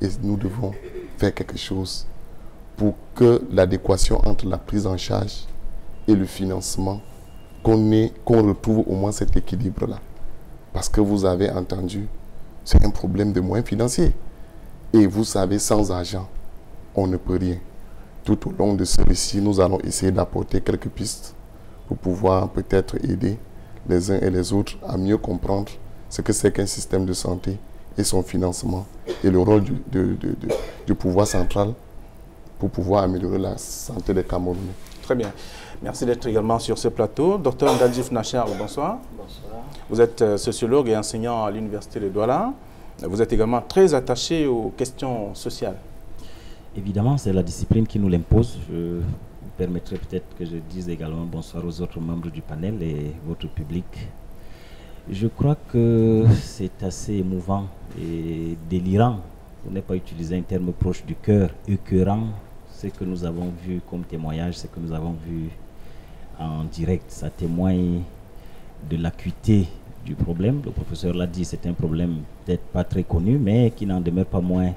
Et nous devons faire quelque chose pour que l'adéquation entre la prise en charge et le financement, qu'on qu'on retrouve au moins cet équilibre-là. Parce que vous avez entendu, c'est un problème de moyens financiers. Et vous savez, sans argent, on ne peut rien. Tout au long de celui-ci, nous allons essayer d'apporter quelques pistes pour pouvoir peut-être aider les uns et les autres à mieux comprendre ce que c'est qu'un système de santé et son financement et le rôle du, de- de- de- du pouvoir central pour pouvoir améliorer la santé des Camerounais. Très bien. Merci d'être également sur ce plateau. Docteur Ndadjif Nachar, bonsoir. Bonsoir. Vous êtes euh, sociologue et enseignant à l'Université de Douala. Vous êtes également très attaché aux questions sociales. Évidemment, c'est la discipline qui nous l'impose. Je vous permettrai peut-être que je dise également bonsoir aux autres membres du panel et votre public. Je crois que c'est assez émouvant et délirant, pour ne pas utiliser un terme proche du cœur, écœurant, ce que nous avons vu comme témoignage, ce que nous avons vu en direct. Ça témoigne de l'acuité du problème. Le professeur l'a dit, c'est un problème peut-être pas très connu, mais qui n'en demeure pas moins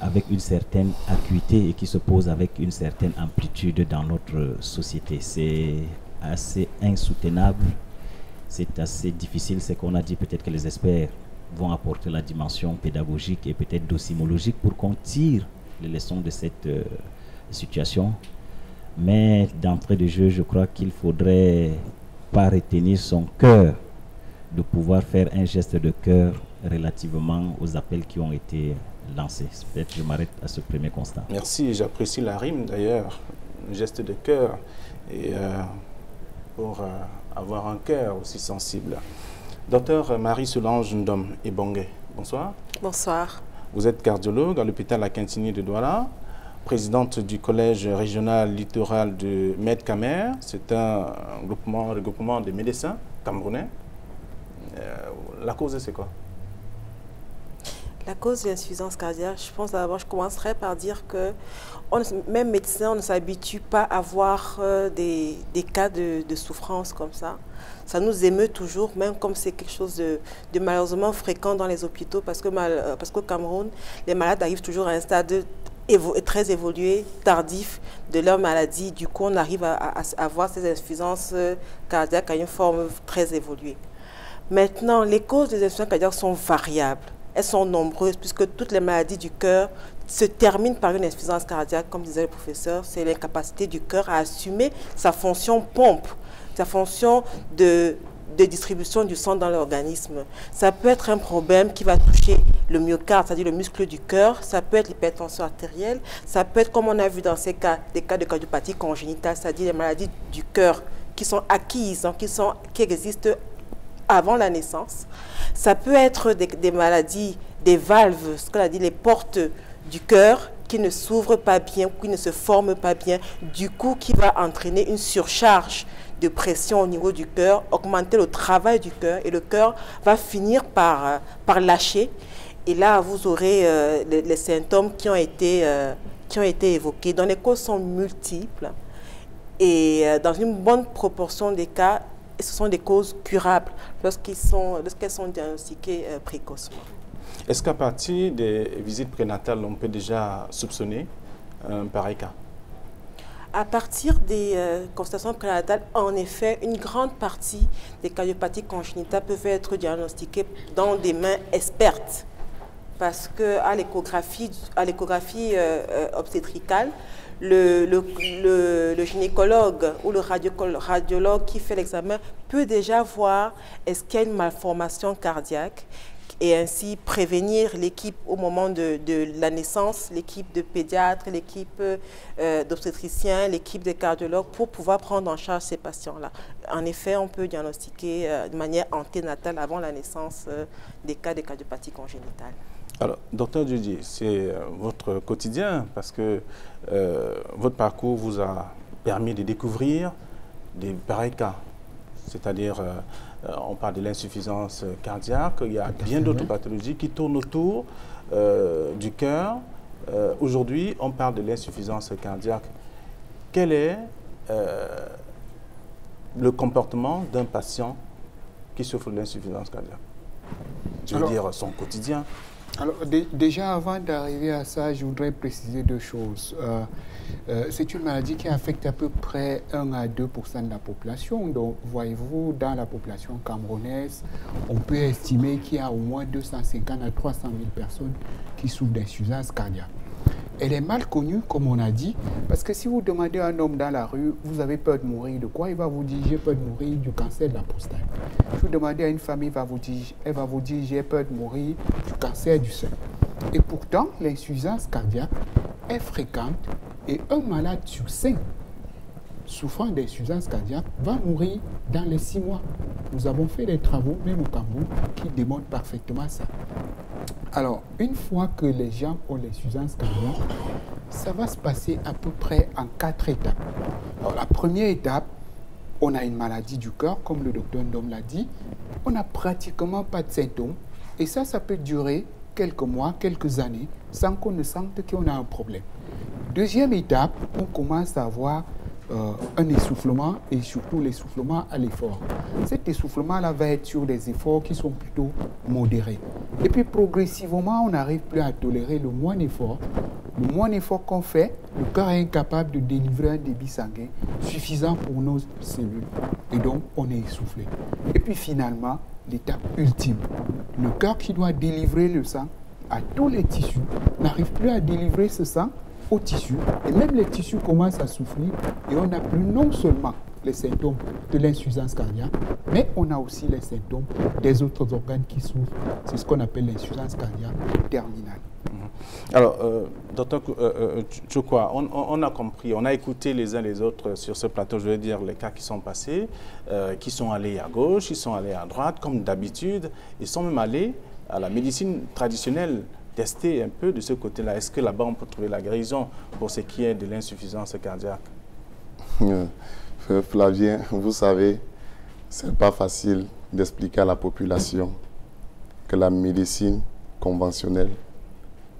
avec une certaine acuité et qui se pose avec une certaine amplitude dans notre société. C'est assez insoutenable, c'est assez difficile. Ce qu'on a dit, peut-être que les experts vont apporter la dimension pédagogique et peut-être docimologique pour qu'on tire les leçons de cette euh, situation. Mais d'entrée de jeu, je crois qu'il faudrait pas retenir son cœur de pouvoir faire un geste de cœur relativement aux appels qui ont été lancés. Peut-être je m'arrête à ce premier constat. Merci, j'apprécie la rime d'ailleurs, un geste de cœur, et euh, pour euh, avoir un cœur aussi sensible. Docteur Marie-Solange Ndom Ebongue, bonsoir. Bonsoir. Vous êtes cardiologue à l'hôpital La Quintini de Douala, présidente du collège régional littoral de Medcamer. C'est un groupement, regroupement de médecins camerounais. Euh, la cause, c'est quoi? La cause de l'insuffisance cardiaque, je pense d'abord, je commencerai par dire que on, même médecin, on ne s'habitue pas à voir euh, des, des, cas de, de, souffrance comme ça. Ça nous émeut toujours, même comme c'est quelque chose de, de, malheureusement fréquent dans les hôpitaux, parce que mal, euh, parce qu'au Cameroun, les malades arrivent toujours à un stade très évolué, tardif de leur maladie. Du coup, on arrive à, à, à avoir ces insuffisances cardiaques à une forme très évoluée. Maintenant, les causes des insuffisances cardiaques sont variables. Elles sont nombreuses puisque toutes les maladies du cœur se terminent par une insuffisance cardiaque, comme disait le professeur. C'est l'incapacité du cœur à assumer sa fonction pompe, sa fonction de, distribution du sang dans l'organisme. Ça peut être un problème qui va toucher le myocarde, c'est-à-dire le muscle du cœur. Ça peut être l'hypertension artérielle. Ça peut être, comme on a vu dans ces cas, des cas de cardiopathie congénitale, c'est-à-dire les maladies du cœur qui sont acquises, qui, sont, qui existent avant la naissance. Ça peut être des, maladies des valves, ce qu'on a dit, les portes du cœur qui ne s'ouvrent pas bien, qui ne se forment pas bien, du coup qui va entraîner une surcharge de pression au niveau du cœur, augmenter le travail du cœur et le cœur va finir par, par lâcher. Et là, vous aurez euh, les, symptômes qui ont, été, euh, qui ont été évoqués. Donc les causes sont multiples et euh, dans une bonne proportion des cas, ce sont des causes curables lorsqu'elles sont, diagnostiquées euh, précocement. Est-ce qu'à partir des visites prénatales, on peut déjà soupçonner un pareil cas? À partir des euh, constatations prénatales, en effet, une grande partie des cardiopathies congénitales peuvent être diagnostiquées dans des mains expertes. Parce qu'à l'échographie, euh, euh, obstétricale, le, gynécologue ou le radiologue qui fait l'examen peut déjà voir est-ce qu'il y a une malformation cardiaque et ainsi prévenir l'équipe au moment de, de la naissance, l'équipe de pédiatres, l'équipe euh, d'obstétriciens, l'équipe de cardiologues pour pouvoir prendre en charge ces patients-là. En effet, on peut diagnostiquer euh, de manière anténatale avant la naissance euh, des cas de cardiopathie congénitale. Alors, docteur Didier, c'est votre quotidien parce que euh, votre parcours vous a permis de découvrir des pareils cas. C'est-à-dire, euh, on parle de l'insuffisance cardiaque, il y a bien d'autres pathologies qui tournent autour euh, du cœur. Aujourd'hui, on parle de l'insuffisance cardiaque. Quel est le comportement d'un patient qui souffre de l'insuffisance cardiaque? Je veux Alors, dire son quotidien. Alors, déjà, avant d'arriver à ça, je voudrais préciser deux choses. Euh, euh, c'est une maladie qui affecte à peu près 1 à 2% de la population. Donc, voyez-vous, dans la population camerounaise, on peut estimer qu'il y a au moins 250 à 300 000 personnes qui souffrent d'insuffisance cardiaque. Elle est mal connue, comme on a dit, parce que si vous demandez à un homme dans la rue, vous avez peur de mourir de quoi Il va vous dire, j'ai peur de mourir du cancer de la prostate? Si vous demandez à une famille, vous dire, elle va vous dire, j'ai peur de mourir du cancer du sein. Et pourtant, l'insuffisance cardiaque est fréquente et un malade sur cinq souffrant d'insuffisance cardiaque va mourir dans les six mois. Nous avons fait des travaux, même au Cameroun, qui démontrent parfaitement ça. Alors, une fois que les gens ont l'insuffisance cardiaque, ça va se passer à peu près en quatre étapes. Alors, la première étape, on a une maladie du cœur, comme le docteur Ndom l'a dit. On n'a pratiquement pas de symptômes. Et ça, ça peut durer quelques mois, quelques années, sans qu'on ne sente qu'on a un problème. Deuxième étape, on commence à avoir euh, un essoufflement et surtout l'essoufflement à l'effort. Cet essoufflement-là va être sur des efforts qui sont plutôt modérés. Et puis progressivement, on n'arrive plus à tolérer le moins d'efforts. Le moins d'efforts qu'on fait, le cœur est incapable de délivrer un débit sanguin suffisant pour nos cellules. Et donc, on est essoufflé. Et puis finalement, l'étape ultime, le cœur qui doit délivrer le sang à tous les tissus n'arrive plus à délivrer ce sang aux tissus et même les tissus commencent à souffrir et on n'a plus non seulement les symptômes de l'insuffisance cardiaque, mais on a aussi les symptômes des autres organes qui souffrent. C'est ce qu'on appelle l'insuffisance cardiaque terminale. Alors, euh, docteur euh, Chukwa, on, a compris, on a écouté les uns les autres sur ce plateau, je veux dire, les cas qui sont passés, euh, qui sont allés à gauche, ils sont allés à droite, comme d'habitude, ils sont même allés à la médecine traditionnelle tester un peu de ce côté-là. Est-ce que là-bas, on peut trouver la guérison pour ce qui est de l'insuffisance cardiaque? Flavien, vous savez, c'est pas facile d'expliquer à la population que la médecine conventionnelle,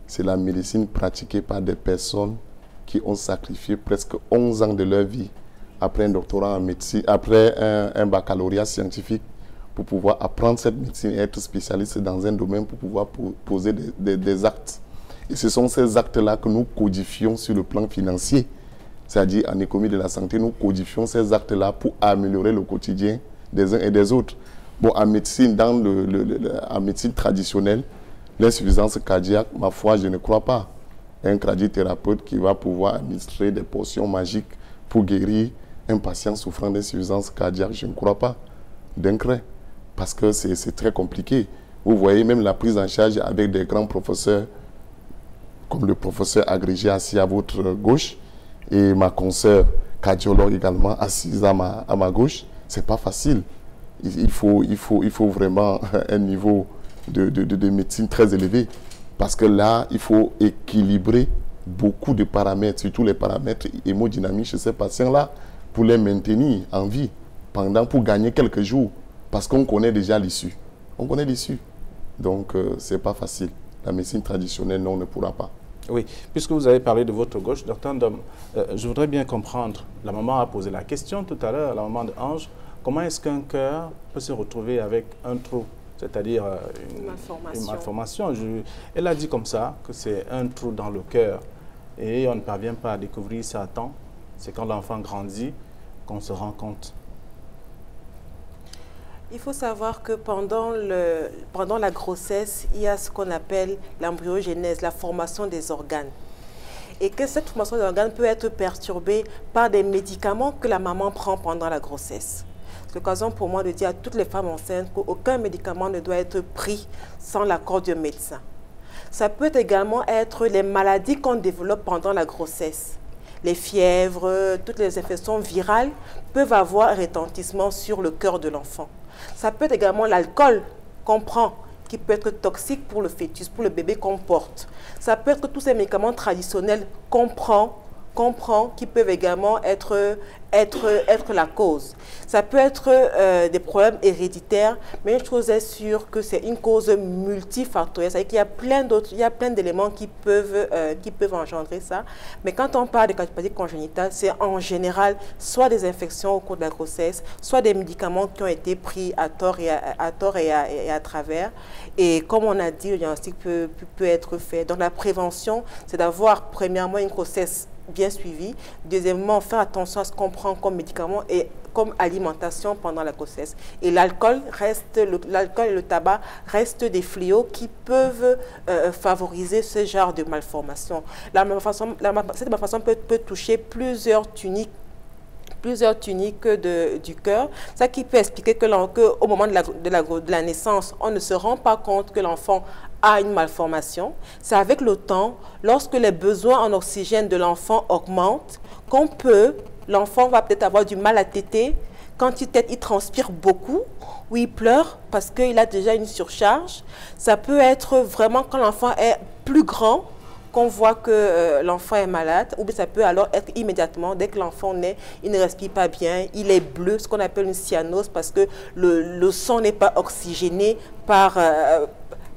c'est la médecine pratiquée par des personnes qui ont sacrifié presque 11 ans de leur vie après un doctorat en médecine, après un, baccalauréat scientifique pour pouvoir apprendre cette médecine et être spécialiste dans un domaine pour pouvoir poser des, actes. Et ce sont ces actes-là que nous codifions sur le plan financier. C'est-à-dire en économie de la santé, nous codifions ces actes-là pour améliorer le quotidien des uns et des autres. Bon, en médecine, dans le, en médecine traditionnelle, l'insuffisance cardiaque, ma foi, je ne crois pas un cardiothérapeute qui va pouvoir administrer des potions magiques pour guérir un patient souffrant d'insuffisance cardiaque, je ne crois pas, d'un parce que c'est très compliqué. Vous voyez même la prise en charge avec des grands professeurs, comme le professeur agrégé assis à votre gauche, et ma consoeur cardiologue également assise à ma, à ma gauche, c'est pas facile. Il, faut, il, faut, il faut vraiment un niveau de, de, de médecine très élevé. Parce que là, il faut équilibrer beaucoup de paramètres, surtout les paramètres hémodynamiques chez ces patients-là, pour les maintenir en vie pendant, pour gagner quelques jours. Parce qu'on connaît déjà l'issue. On connaît l'issue. Donc, euh, ce n'est pas facile. La médecine traditionnelle, non, on ne pourra pas. Oui, puisque vous avez parlé de votre gauche, docteur Ndom, euh, je voudrais bien comprendre. La maman a posé la question tout à l'heure, la maman de Ange, comment est-ce qu'un cœur peut se retrouver avec un trou? C'est-à-dire euh, une, malformation. elle a dit comme ça que c'est un trou dans le cœur et on ne parvient pas à découvrir ça à temps. C'est quand l'enfant grandit qu'on se rend compte. Il faut savoir que pendant, le, pendant la grossesse, il y a ce qu'on appelle l'embryogénèse, la formation des organes. Et que cette formation des organes peut être perturbée par des médicaments que la maman prend pendant la grossesse. C'est l'occasion pour moi de dire à toutes les femmes enceintes qu'aucun médicament ne doit être pris sans l'accord du médecin. Ça peut également être les maladies qu'on développe pendant la grossesse. Les fièvres, toutes les infections virales peuvent avoir un retentissement sur le cœur de l'enfant. Ça peut être également l'alcool qu'on prend qui peut être toxique pour le fœtus, pour le bébé qu'on porte. Ça peut être tous ces médicaments traditionnels qu'on prend comprend qui peuvent également être, être, être la cause. Ça peut être euh, des problèmes héréditaires, mais une chose est sûre que c'est une cause multifactorielle. C'est-à-dire qu'il y a plein d'autres, il y a plein d'éléments qui peuvent, euh, qui peuvent engendrer ça. Mais quand on parle de cardiopathie congénitale, c'est en général soit des infections au cours de la grossesse, soit des médicaments qui ont été pris à tort et à, tort et à, travers. Et comme on a dit, le diagnostic peut, peut être fait. Donc la prévention, c'est d'avoir premièrement une grossesse bien suivi. Deuxièmement, faire attention à ce qu'on prend comme médicament et comme alimentation pendant la grossesse. Et l'alcool reste, l'alcool et le tabac restent des fléaux qui peuvent euh, favoriser ce genre de malformation. La malformation, la, cette malformation peut, peut toucher plusieurs tuniques plusieurs tuniques de, du cœur, ça qui peut expliquer que, au moment de la, de, la, naissance, on ne se rend pas compte que l'enfant a une malformation. C'est avec le temps, lorsque les besoins en oxygène de l'enfant augmentent, qu'on peut, l'enfant va peut-être avoir du mal à téter. Quand il tète, il transpire beaucoup ou il pleure parce qu'il a déjà une surcharge. Ça peut être vraiment quand l'enfant est plus grand, qu'on voit que euh, l'enfant est malade, ou bien ça peut alors être immédiatement, dès que l'enfant naît, il ne respire pas bien, il est bleu, ce qu'on appelle une cyanose, parce que le, le sang n'est pas oxygéné par, euh,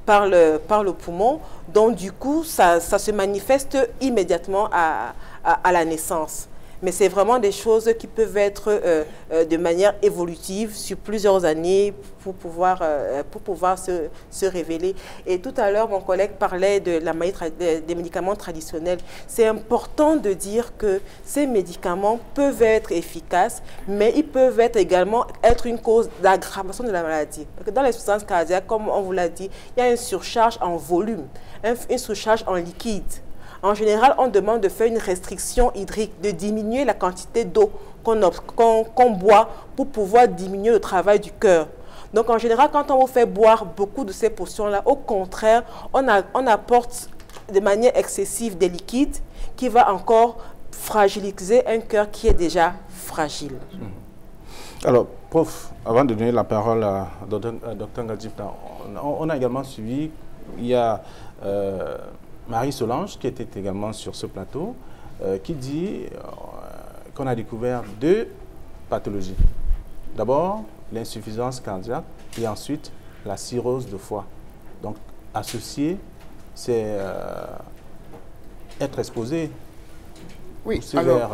par le, par le poumon. Donc, du coup, ça, ça se manifeste immédiatement à, à la naissance mais c'est vraiment des choses qui peuvent être euh, euh, de manière évolutive sur plusieurs années pour pouvoir, euh, pour pouvoir se, se, révéler. Et tout à l'heure, mon collègue parlait de la des médicaments traditionnels. C'est important de dire que ces médicaments peuvent être efficaces, mais ils peuvent également être une cause d'aggravation de la maladie. Parce que dans l'insuffisance cardiaque, comme on vous l'a dit, il y a une surcharge en volume, une surcharge en liquide. En général, on demande de faire une restriction hydrique, de diminuer la quantité d'eau qu'on boit pour pouvoir diminuer le travail du cœur. Donc en général, quand on vous fait boire beaucoup de ces potions-là, au contraire, on, apporte de manière excessive des liquides qui va encore fragiliser un cœur qui est déjà fragile. Alors, prof, avant de donner la parole à Dr Ngadjif, on, a également suivi il y a euh, Marie Solange qui était également sur ce plateau, euh, qui dit euh, qu'on a découvert deux pathologies. D'abord, l'insuffisance cardiaque et ensuite la cirrhose de foie. Donc, associé, c'est être exposé oui, alors,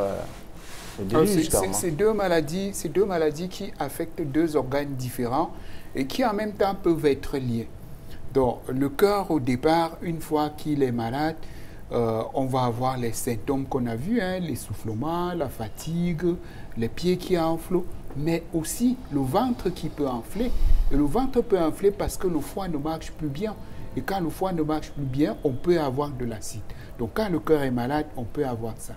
c'est deux maladies, c'est deux maladies qui affectent deux organes différents et qui en même temps peuvent être liés. Donc, le cœur, au départ, une fois qu'il est malade, euh, on va avoir les symptômes qu'on a vus, hein, l'essoufflement, la fatigue, les pieds qui enflent, mais aussi le ventre qui peut enfler. Et le ventre peut enfler parce que le foie ne marche plus bien. Et quand le foie ne marche plus bien, on peut avoir de l'acide. Donc quand le cœur est malade, on peut avoir ça.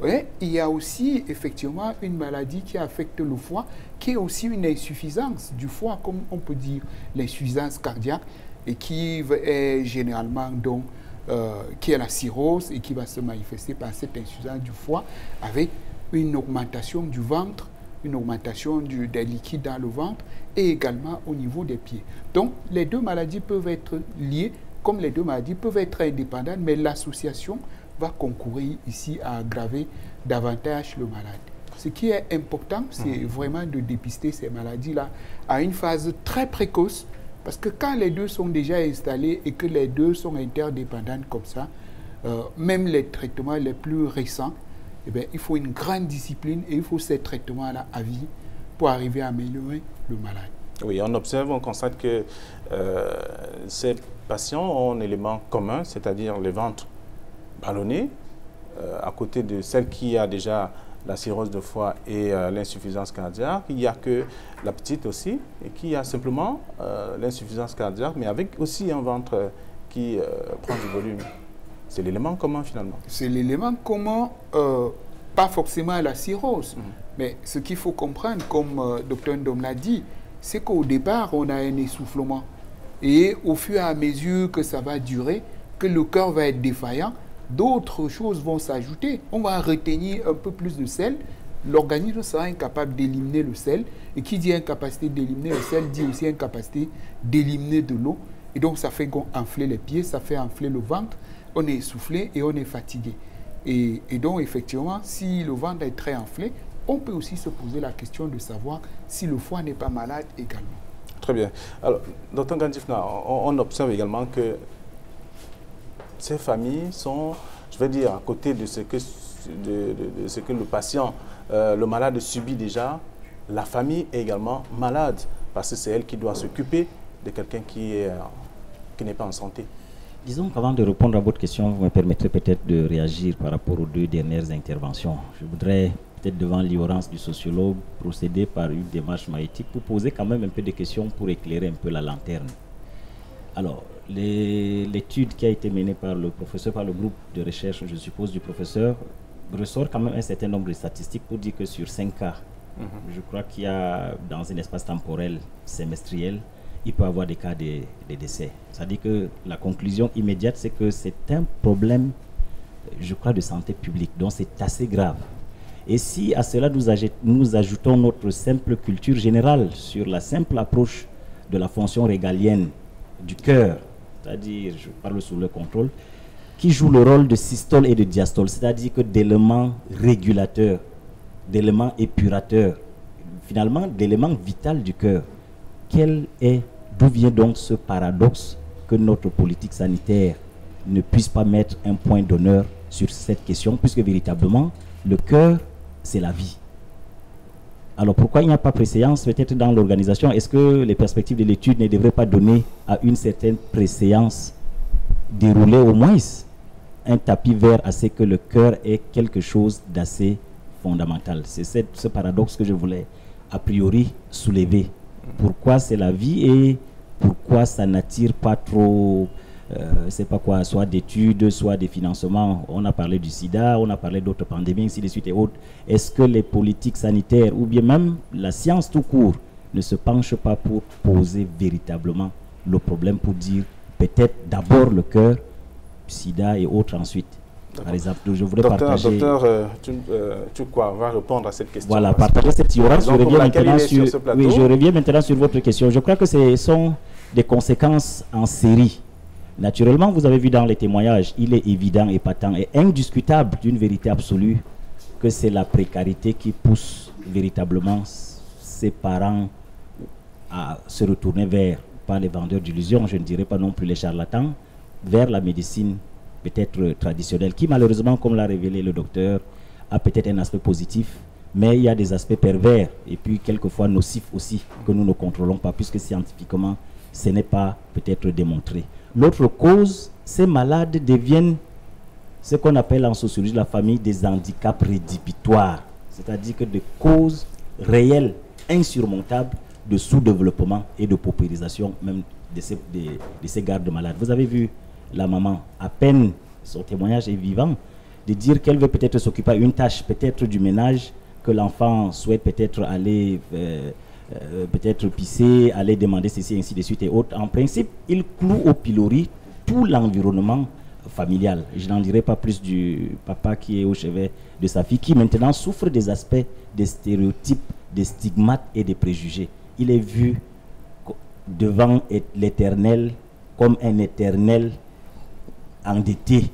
Ouais, il y a aussi effectivement une maladie qui affecte le foie, qui est aussi une insuffisance du foie, comme on peut dire l'insuffisance cardiaque, et qui est généralement donc euh, qui est la cirrhose et qui va se manifester par cette insuffisance du foie avec une augmentation du ventre, une augmentation du, des liquides dans le ventre et également au niveau des pieds. Donc les deux maladies peuvent être liées, comme les deux maladies peuvent être indépendantes, mais l'association va concourir ici à aggraver davantage le malade. Ce qui est important, c'est mhm. vraiment de dépister ces maladies-là à une phase très précoce, parce que quand les deux sont déjà installés et que les deux sont interdépendants comme ça, euh, même les traitements les plus récents, eh bien, il faut une grande discipline et il faut ces traitements-là à vie pour arriver à améliorer le malade. Oui, on observe, on constate que euh, ces patients ont un élément commun, c'est-à-dire le ventre ballonnée, euh, à côté de celle qui a déjà la cirrhose de foie et euh, l'insuffisance cardiaque. Il n'y a que la petite aussi, et qui a simplement euh, l'insuffisance cardiaque, mais avec aussi un ventre qui prend du volume. C'est l'élément commun finalement. C'est l'élément commun, pas forcément la cirrhose, mhm. mais ce qu'il faut comprendre, comme docteur Ndom l'a dit, c'est qu'au départ, on a un essoufflement. Et au fur et à mesure que ça va durer, que le cœur va être défaillant, d'autres choses vont s'ajouter. On va retenir un peu plus de sel. L'organisme sera incapable d'éliminer le sel. Et qui dit incapacité d'éliminer le sel dit aussi incapacité d'éliminer de l'eau. Et donc, ça fait enfler les pieds, ça fait enfler le ventre. On est essoufflé et on est fatigué. Et, donc, effectivement, si le ventre est très enflé, on peut aussi se poser la question de savoir si le foie n'est pas malade également. Très bien. Alors, docteur Gandifna, on observe également que ces familles sont, je vais dire, à côté de ce que, de, ce que le patient, euh, le malade subit déjà, la famille est également malade parce que c'est elle qui doit s'occuper de quelqu'un qui n'est qui pas en santé. Disons qu'avant de répondre à votre question, vous me permettrez peut-être de réagir par rapport aux deux dernières interventions. Je voudrais peut-être devant l'ignorance du sociologue procéder par une démarche maïtique pour poser quand même un peu de questions pour éclairer un peu la lanterne. Alors, l'étude qui a été menée par le professeur, par le groupe de recherche, je suppose, du professeur, ressort quand même un certain nombre de statistiques pour dire que sur 5 cas, mhm. je crois qu'il y a dans un espace temporel semestriel, il peut y avoir des cas de, décès. C'est-à-dire que la conclusion immédiate, c'est que c'est un problème, je crois, de santé publique. Donc c'est assez grave. Et si à cela nous, nous ajoutons notre simple culture générale sur la simple approche de la fonction régalienne du cœur, c'est-à-dire, je parle sous le contrôle, qui joue le rôle de systole et de diastole, c'est-à-dire que d'éléments régulateurs, d'éléments épurateurs, finalement d'éléments vital du cœur. Quel est, d'où vient donc ce paradoxe que notre politique sanitaire ne puisse pas mettre un point d'honneur sur cette question, puisque véritablement, le cœur, c'est la vie. Alors pourquoi il n'y a pas préséance peut-être dans l'organisation? Est-ce que les perspectives de l'étude ne devraient pas donner à une certaine préséance dérouler au moins un tapis vert à ce que le cœur ait quelque chose d'assez fondamental? C'est ce paradoxe que je voulais a priori soulever. Pourquoi c'est la vie et pourquoi ça n'attire pas trop euh, c'est pas quoi, soit d'études, soit des financements. On a parlé du sida, on a parlé d'autres pandémies, ainsi de suite et autres. Est-ce que les politiques sanitaires ou bien même la science tout court ne se penchent pas pour poser véritablement le problème, pour dire peut-être d'abord le cœur, sida et autres ensuite? Par exemple, je voudrais docteur, partager... Docteur, euh, tu, euh, tu quoi, va répondre à cette question. Voilà, partager cette ignorance. Je reviens, maintenant sur, oui, je reviens maintenant sur votre question. Je crois que ce sont des conséquences en série Naturellement, vous avez vu dans les témoignages, il est évident, épatant et indiscutable d'une vérité absolue que c'est la précarité qui pousse véritablement ses parents à se retourner vers, pas les vendeurs d'illusions, je ne dirais pas non plus les charlatans, vers la médecine peut-être traditionnelle, qui malheureusement, comme l'a révélé le docteur, a peut-être un aspect positif, mais il y a des aspects pervers et puis quelquefois nocifs aussi que nous ne contrôlons pas, puisque scientifiquement, ce n'est pas peut-être démontré. L'autre cause, ces malades deviennent ce qu'on appelle en sociologie la famille des handicaps rédhibitoires, c'est-à-dire que des causes réelles, insurmontables de sous-développement et de paupérisation même de ces, de, ces gardes malades. Vous avez vu la maman, à peine son témoignage est vivant, de dire qu'elle veut peut-être s'occuper d'une tâche, peut-être du ménage, que l'enfant souhaite peut-être aller euh, euh, peut-être pisser, aller demander ceci, ainsi de suite et autres. En principe, il cloue au pilori tout l'environnement familial. Je n'en dirai pas plus du papa qui est au chevet de sa fille, qui maintenant souffre des aspects des stéréotypes, des stigmates et des préjugés. Il est vu devant l'éternel comme un éternel endetté.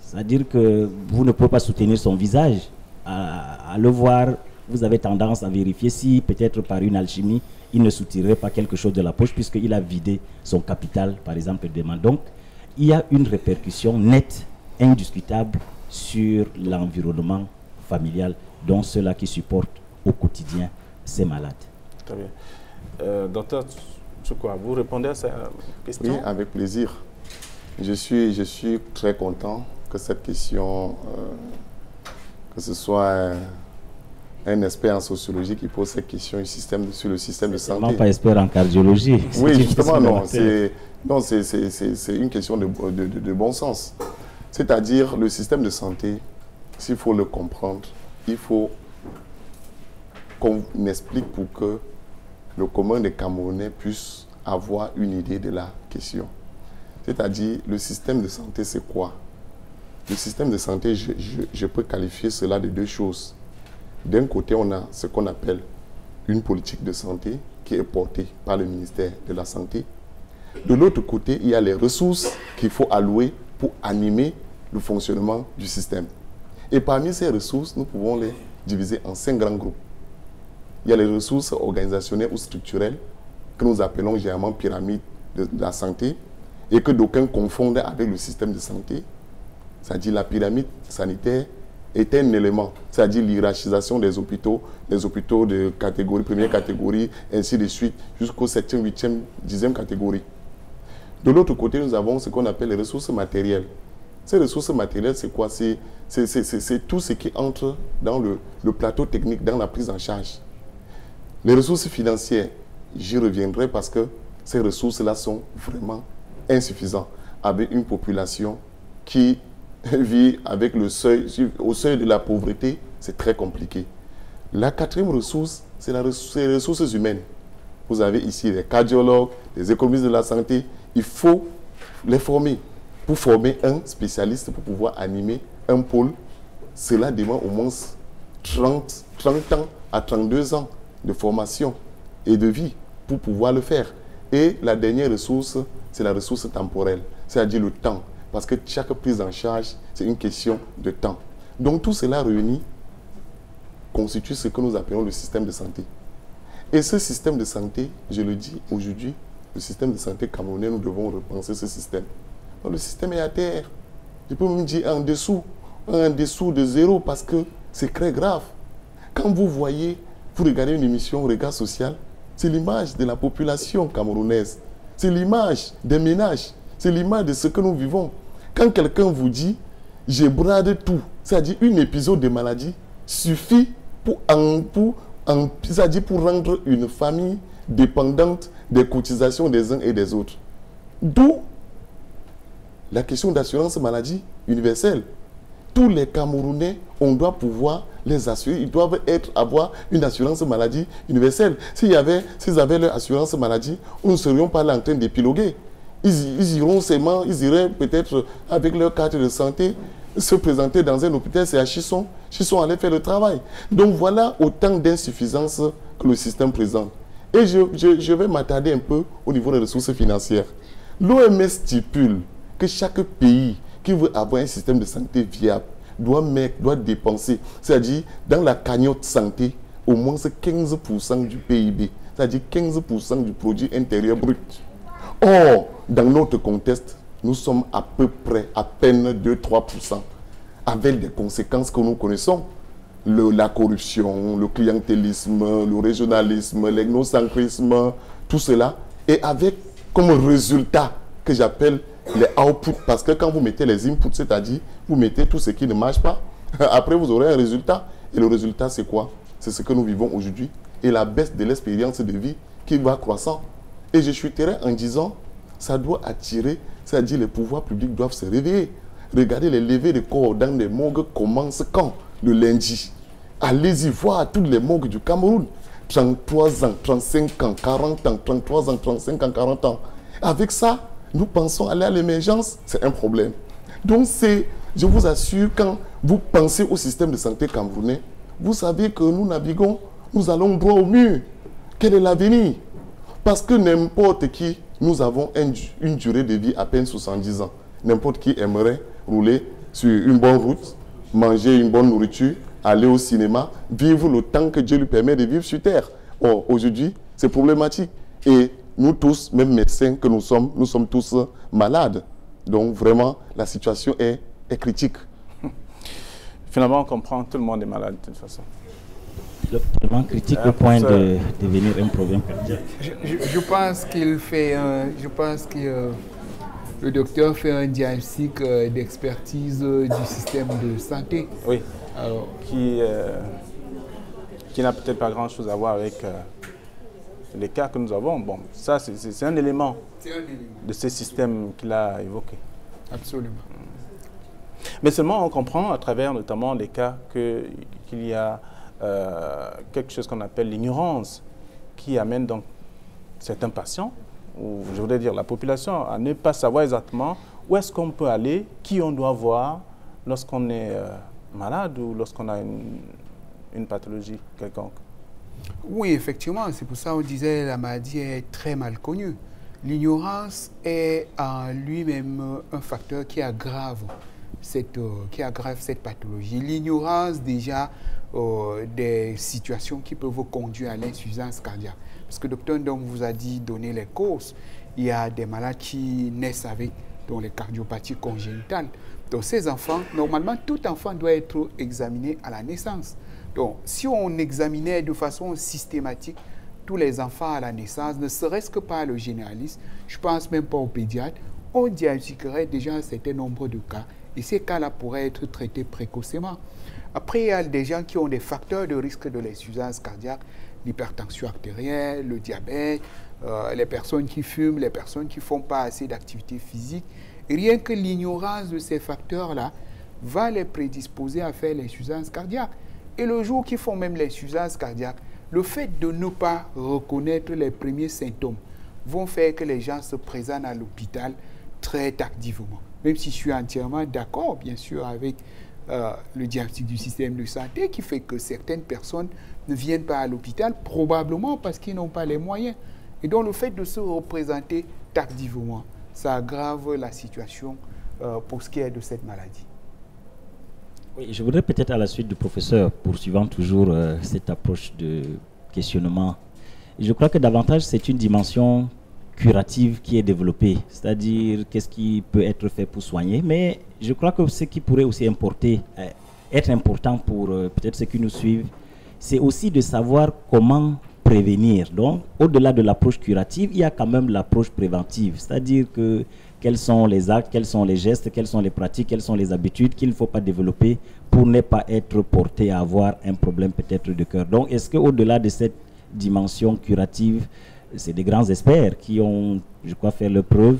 C'est-à-dire que vous ne pouvez pas soutenir son visage. À, le voir, vous avez tendance à vérifier si peut-être par une alchimie, il ne soutirerait pas quelque chose de la poche puisqu'il a vidé son capital, par exemple, demain. Donc, il y a une répercussion nette, indiscutable sur l'environnement familial dont ceux-là qui supportent au quotidien ces malades. Très bien. Euh, docteur quoi vous répondez à cette question? Oui, avec plaisir. Je suis, je suis très content que cette question, euh, que ce soit un, expert en sociologie qui pose cette question système, sur le système de santé. pas expert en cardiologie. Oui, justement, non. C'est non, c'est une question de, bon sens. C'est-à-dire, le système de santé, s'il faut le comprendre, il faut qu'on explique pour que le commun des Camerounais puisse avoir une idée de la question. C'est-à-dire, le système de santé, c'est quoi? Le système de santé, je, je peux qualifier cela de deux choses. D'un côté, on a ce qu'on appelle une politique de santé qui est portée par le ministère de la Santé de l'autre côté, il y a les ressources qu'il faut allouer pour animer le fonctionnement du système. Et parmi ces ressources, nous pouvons les diviser en cinq grands groupes. Il y a les ressources organisationnelles ou structurelles que nous appelons généralement pyramide de, la santé et que d'aucuns confondent avec le système de santé. C'est-à-dire la pyramide sanitaire est un élément, c'est-à-dire l'hierarchisation des hôpitaux, les hôpitaux de catégorie, première catégorie, ainsi de suite, jusqu'au 7e, 8e, 10e catégorie. De l'autre côté, nous avons ce qu'on appelle les ressources matérielles. Ces ressources matérielles, c'est quoi? C'est tout ce qui entre dans le, plateau technique, dans la prise en charge. Les ressources financières, j'y reviendrai parce que ces ressources-là sont vraiment insuffisantes avec une population qui vit avec le seuil, au seuil de la pauvreté, c'est très compliqué. La quatrième ressource, c'est les ressources humaines. Vous avez ici des cardiologues, des économistes de la santé, il faut les former. Pour former un spécialiste, pour pouvoir animer un pôle, cela demande au moins 30, 30 ans à 32 ans de formation et de vie pour pouvoir le faire. Et la dernière ressource, c'est la ressource temporelle, c'est-à-dire le temps. Parce que chaque prise en charge, c'est une question de temps. Donc tout cela réuni constitue ce que nous appelons le système de santé. Et ce système de santé, je le dis aujourd'hui, le système de santé camerounais, nous devons repenser ce système. le système est à terre. Je peux même dire en dessous, en dessous de zéro, parce que c'est très grave. Quand vous voyez, vous regardez une émission Regard social, c'est l'image de la population camerounaise. C'est l'image des ménages. C'est l'image de ce que nous vivons. Quand quelqu'un vous dit, j'ai bradé tout, c'est-à-dire une épisode de maladie, suffit pour, pour, pour rendre une famille dépendante des cotisations des uns et des autres. D'où la question d'assurance maladie universelle. Tous les Camerounais, on doit pouvoir les assurer. Ils doivent être, avoir une assurance maladie universelle. S'ils avaient leur assurance maladie, nous ne serions pas là en train d'épiloguer. Ils, iront seulement, ils iraient peut-être avec leur carte de santé se présenter dans un hôpital, c'est à Chisson. Chisson allait faire le travail. Donc voilà autant d'insuffisances que le système présente. Et je, vais m'attarder un peu au niveau des ressources financières. L'OMS stipule que chaque pays qui veut avoir un système de santé viable doit, mettre, doit dépenser, c'est-à-dire dans la cagnotte santé, au moins 15% du PIB, c'est-à-dire 15% du produit intérieur brut. Or, dans notre contexte, nous sommes à peu près à peine 2-3%, avec des conséquences que nous connaissons. Le, la corruption, le clientélisme, le régionalisme, l'ethnocentrisme, tout cela, et avec comme résultat que j'appelle les outputs, parce que quand vous mettez les inputs, c'est-à-dire vous mettez tout ce qui ne marche pas, après vous aurez un résultat. Et le résultat, c'est quoi? C'est ce que nous vivons aujourd'hui. Et la baisse de l'expérience de vie qui va croissant. Et je chuterai en disant, ça doit attirer, c'est-à-dire les pouvoirs publics doivent se réveiller. Regardez les levées de corps dans les morgues commencent quand? Le lundi. Allez-y voir toutes les morgues du Cameroun. 33 ans, 35 ans, 40 ans, 33 ans, 35 ans, 40 ans. Avec ça, nous pensons aller à l'émergence, c'est un problème. Donc c'est, je vous assure, quand vous pensez au système de santé camerounais, vous savez que nous naviguons, nous allons droit au mur. Quel est l'avenir? Parce que n'importe qui, nous avons une durée de vie à peine 70 ans. N'importe qui aimerait rouler sur une bonne route, manger une bonne nourriture, aller au cinéma, vivre le temps que Dieu lui permet de vivre sur terre. Or, aujourd'hui, c'est problématique. Et nous tous, même médecins que nous sommes, nous sommes tous malades. Donc vraiment, la situation est, critique. Finalement, on comprend, tout le monde est malade de toute façon. Le critique au point de devenir un problème Je, pense qu'il fait, je pense que euh, le docteur fait un diagnostic euh, d'expertise euh, du système de santé. Oui. Alors, qui, qui n'a peut-être pas grand-chose à voir avec les cas que nous avons, bon, ça c'est un, élément de ce système qu'il a évoqué. Absolument. Mais seulement on comprend à travers notamment les cas qu'il y a euh, quelque chose qu'on appelle l'ignorance qui amène donc certains patients, ou je voudrais dire la population, à ne pas savoir exactement où est-ce qu'on peut aller, qui on doit voir lorsqu'on est euh, malade ou lorsqu'on a une, pathologie quelconque. Oui, effectivement, c'est pour ça qu'on disait la maladie est très mal connue. L'ignorance est en lui-même un facteur qui aggrave cette, euh, qui aggrave cette pathologie. L'ignorance déjà euh, des situations qui peuvent vous conduire à l'insuffisance cardiaque. Parce que le docteur donc, vous a dit donner les causes. Il y a des malades qui naissent avec dont les cardiopathies congénitales. Donc ces enfants, normalement, tout enfant doit être examiné à la naissance. Donc, si on examinait de façon systématique tous les enfants à la naissance, ne serait-ce que par le généraliste, je pense même pas au pédiatre, on diagnostiquerait déjà un certain nombre de cas. Et ces cas-là pourraient être traités précocement. Après, il y a des gens qui ont des facteurs de risque de l'insuffisance cardiaque, l'hypertension artérielle, le diabète, euh, les personnes qui fument, les personnes qui ne font pas assez d'activité physique. rien que l'ignorance de ces facteurs-là va les prédisposer à faire l'insuffisance cardiaque. Et le jour qu'ils font même l'insuffisance cardiaque, le fait de ne pas reconnaître les premiers symptômes vont faire que les gens se présentent à l'hôpital très tardivement. Même si je suis entièrement d'accord, bien sûr, avec euh, le diagnostic du système de santé qui fait que certaines personnes ne viennent pas à l'hôpital, probablement parce qu'ils n'ont pas les moyens. Et donc le fait de se représenter tardivement, ça aggrave la situation pour ce qui est de cette maladie. Oui, je voudrais peut-être à la suite du professeur, poursuivant toujours euh, cette approche de questionnement, je crois que davantage c'est une dimension curative qui est développée, c'est-à-dire qu'est-ce qui peut être fait pour soigner, mais je crois que ce qui pourrait aussi importer, euh, être important pour euh, peut-être ceux qui nous suivent, c'est aussi de savoir comment prévenir. Donc, au-delà de l'approche curative, il y a quand même l'approche préventive, c'est-à-dire que quels sont les actes, quels sont les gestes, quelles sont les pratiques, quelles sont les habitudes qu'il ne faut pas développer pour ne pas être porté à avoir un problème peut-être de cœur. Donc, est-ce qu'au-delà de cette dimension curative, c'est des grands experts qui ont, je crois, fait leur preuve?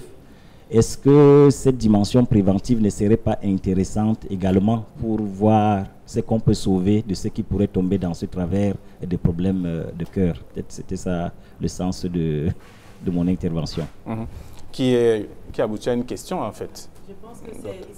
Est-ce que cette dimension préventive ne serait pas intéressante également pour voir ce qu'on peut sauver de ceux qui pourraient tomber dans ce travers des problèmes euh, de cœur? Peut-être c'était ça le sens de, de mon intervention. Mhm qui, est, qui aboutit à une question en fait? Je pense que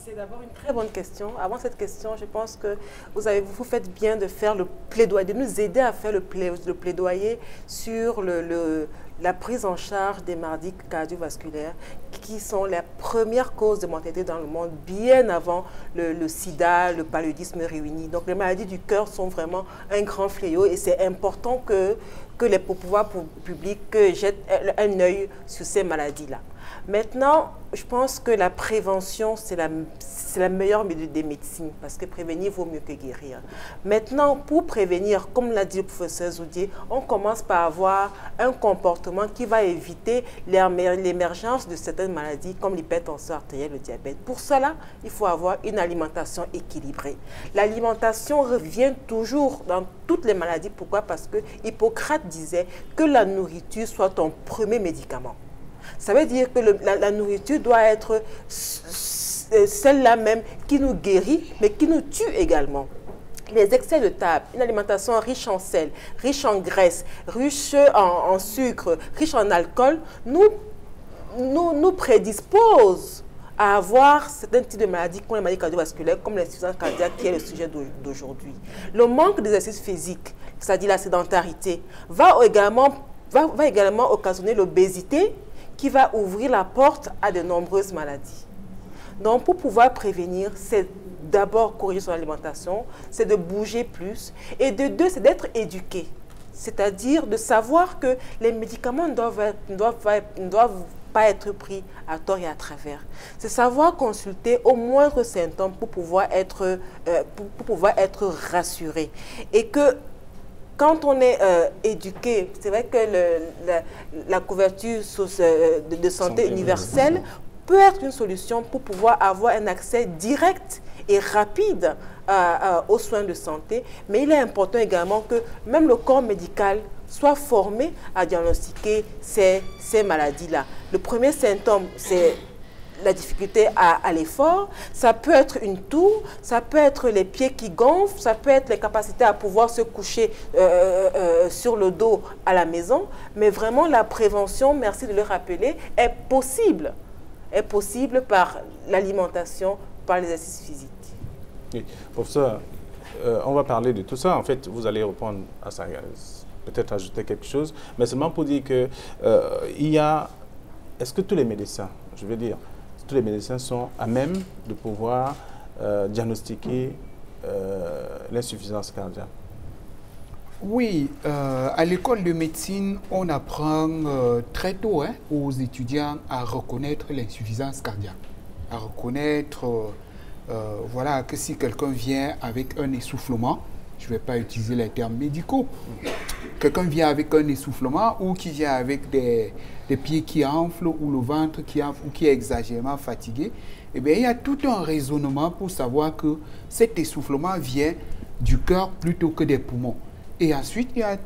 c'est d'abord une très bonne question. Avant cette question, je pense que vous, avez, vous faites bien de faire le plaidoyer, de nous aider à faire le, plaidoyer sur le, la prise en charge des maladies cardiovasculaires qui sont la première cause de mortalité dans le monde, bien avant le, sida, le paludisme réuni. Donc les maladies du cœur sont vraiment un grand fléau et c'est important que, que les pouvoirs publics jettent un œil sur ces maladies-là. Maintenant, je pense que la prévention, c'est la, meilleure des médecines, parce que prévenir vaut mieux que guérir. Maintenant, pour prévenir, comme l'a dit le professeur Zoudier, on commence par avoir un comportement qui va éviter l'émergence de certaines maladies, comme l'hypertension artérielle, le diabète. Pour cela, il faut avoir une alimentation équilibrée. L'alimentation revient toujours dans toutes les maladies. Pourquoi? Parce que Hippocrate disait que la nourriture soit ton premier médicament. Ça veut dire que la, nourriture doit être celle-là même qui nous guérit, mais qui nous tue également les excès de table, une alimentation riche en sel, riche en graisse, riche en, sucre, riche en alcool, nous, nous, nous prédispose à avoir certains types de maladies comme les maladies cardiovasculaires, comme l'insuffisance cardiaque qui est le sujet d'aujourd'hui. Le manque d'exercice physique, c'est-à-dire la sédentarité, va également, va, va également occasionner l'obésité qui va ouvrir la porte à de nombreuses maladies. Donc, pour pouvoir prévenir, c'est d'abord corriger son alimentation, c'est de bouger plus, et de deux, c'est d'être éduqué. C'est-à-dire de savoir que les médicaments ne doivent, pas être pris à tort et à travers. C'est savoir consulter au moindre symptôme pour pouvoir être, euh, pour, pouvoir être rassuré. Et que quand on est euh, éduqué, c'est vrai que la, couverture euh, de, santé universelle peut être une solution pour pouvoir avoir un accès direct et rapide aux soins de santé, mais il est important également que même le corps médical soit formé à diagnostiquer ces, ces maladies-là. Le premier symptôme, c'est la difficulté à, l'effort, ça peut être une toux, ça peut être les pieds qui gonflent, ça peut être les capacités à pouvoir se coucher euh, euh, euh, sur le dos à la maison, mais vraiment la prévention, merci de le rappeler, est possible, est possible par l'alimentation, par l'exercice physique. Oui, professeur, on va parler de tout ça. En fait, vous allez répondre à ça, peut-être ajouter quelque chose, mais seulement pour dire que il y a, est-ce que tous les médecins, je veux dire, tous les médecins sont à même de pouvoir euh, diagnostiquer euh, l'insuffisance cardiaque. Oui, euh, à l'école de médecine, on apprend très tôt hein, aux étudiants à reconnaître l'insuffisance cardiaque, à reconnaître voilà, que si quelqu'un vient avec un essoufflement, je ne vais pas utiliser les termes médicaux, quelqu'un vient avec un essoufflement ou qui vient avec des, des pieds qui enflent ou le ventre qui enfle ou qui est exagérément fatigué, eh bien, il y a tout un raisonnement pour savoir que cet essoufflement vient du cœur plutôt que des poumons. Et ensuite, il y a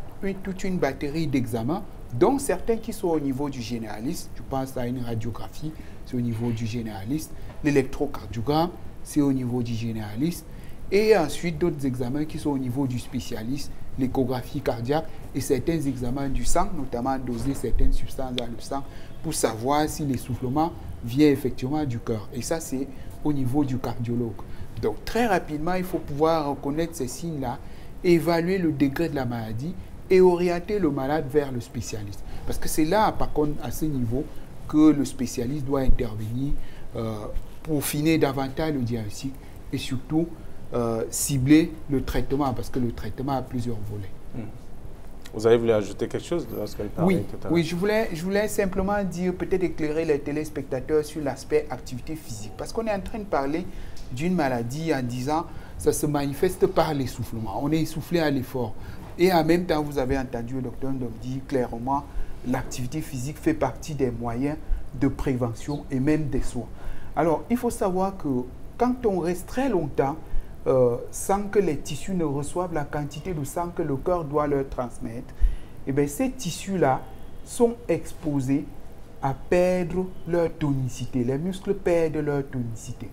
toute une batterie d'examens, dont certains qui sont au niveau du généraliste. Je pense à une radiographie, c'est au niveau du généraliste. L'électrocardiogramme, c'est au niveau du généraliste. Et ensuite, d'autres examens qui sont au niveau du spécialiste, l'échographie cardiaque et certains examens du sang, notamment doser certaines substances dans le sang pour savoir si l'essoufflement vient effectivement du cœur. Et ça, c'est au niveau du cardiologue. Donc, très rapidement, il faut pouvoir reconnaître ces signes-là, évaluer le degré de la maladie et orienter le malade vers le spécialiste. Parce que c'est là, par contre, à ce niveau, que le spécialiste doit intervenir euh, pour finir davantage le diagnostic et surtout euh, cibler le traitement, parce que le traitement a plusieurs volets. Hmm. Vous avez voulu ajouter quelque chose lorsqu'elle parlait oui, tout à Oui, je voulais, je voulais simplement dire, peut-être éclairer les téléspectateurs sur l'aspect activité physique. Parce qu'on est en train de parler d'une maladie en disant ça se manifeste par l'essoufflement. On est essoufflé à l'effort. Et en même temps, vous avez entendu le docteur dire clairement l'activité physique fait partie des moyens de prévention et même des soins. Alors, il faut savoir que quand on reste très longtemps euh, sans que les tissus ne reçoivent la quantité de sang que le cœur doit leur transmettre, et eh bien, ces tissus-là sont exposés à perdre leur tonicité. Les muscles perdent leur tonicité.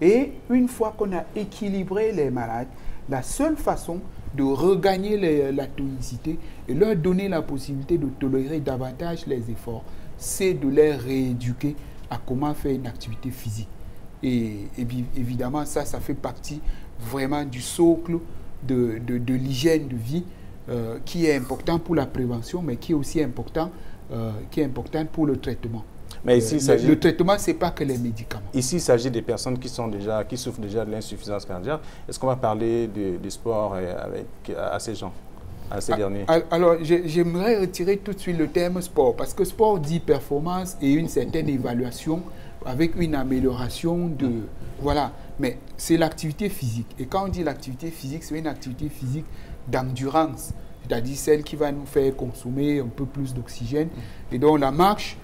Et une fois qu'on a équilibré les malades, la seule façon de regagner la tonicité et leur donner la possibilité de tolérer davantage les efforts, c'est de les rééduquer à comment faire une activité physique. Et, évidemment, ça, ça fait partie vraiment du socle de, de, l'hygiène de vie euh, qui est important pour la prévention, mais qui est aussi important, euh, qui est important pour le traitement. Mais ici, le, le, traitement, ce n'est pas que les médicaments. Ici, il s'agit des personnes qui, sont déjà, qui souffrent déjà de l'insuffisance cardiaque. Est-ce qu'on va parler du sport avec, à ces gens à ces ah, derniers? Alors, j'aimerais retirer tout de suite le terme sport, parce que sport dit performance et une certaine évaluation avec une amélioration de... Voilà, mais c'est l'activité physique. Et quand on dit l'activité physique, c'est une activité physique d'endurance, c'est-à-dire celle qui va nous faire consommer un peu plus d'oxygène. Et donc la marche,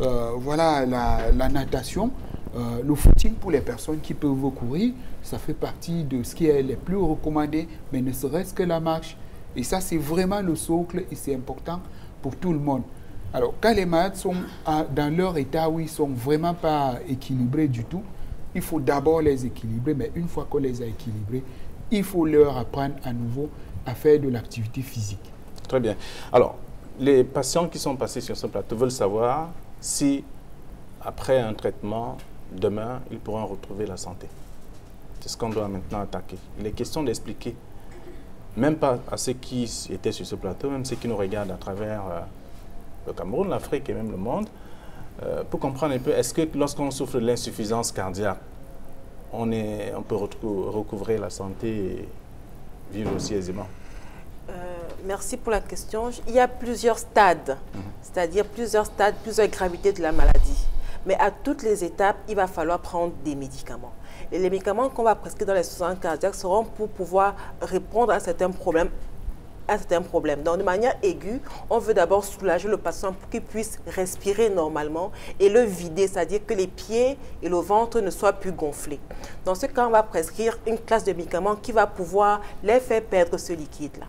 euh, voilà, la, natation, euh, le footing pour les personnes qui peuvent courir, ça fait partie de ce qui est le plus recommandé, mais ne serait-ce que la marche. Et ça, c'est vraiment le socle et c'est important pour tout le monde. Alors, quand les malades sont dans leur état où ils ne sont vraiment pas équilibrés du tout, il faut d'abord les équilibrer, mais une fois qu'on les a équilibrés, il faut leur apprendre à nouveau à faire de l'activité physique. Très bien. Alors, les patients qui sont passés sur ce plateau veulent savoir si, après un traitement, demain, ils pourront retrouver la santé. C'est ce qu'on doit maintenant attaquer. Il est question d'expliquer, même pas à ceux qui étaient sur ce plateau, même ceux qui nous regardent à travers euh, le Cameroun, l'Afrique et même le monde, euh, pour comprendre un peu, est-ce que lorsqu'on souffre de l'insuffisance cardiaque, on, est, on peut recouvrer la santé et vivre aussi aisément? Euh, Merci pour la question. Il y a plusieurs stades, mhm. c'est-à-dire plusieurs stades, plusieurs gravités de la maladie. Mais à toutes les étapes, il va falloir prendre des médicaments. Et les médicaments qu'on va prescrire dans les soins cardiaques seront pour pouvoir répondre à certains problèmes un problème. Donc, de manière aiguë, on veut d'abord soulager le patient pour qu'il puisse respirer normalement et le vider, c'est-à-dire que les pieds et le ventre ne soient plus gonflés. Dans ce cas, on va prescrire une classe de médicaments qui va pouvoir les faire perdre ce liquide-là.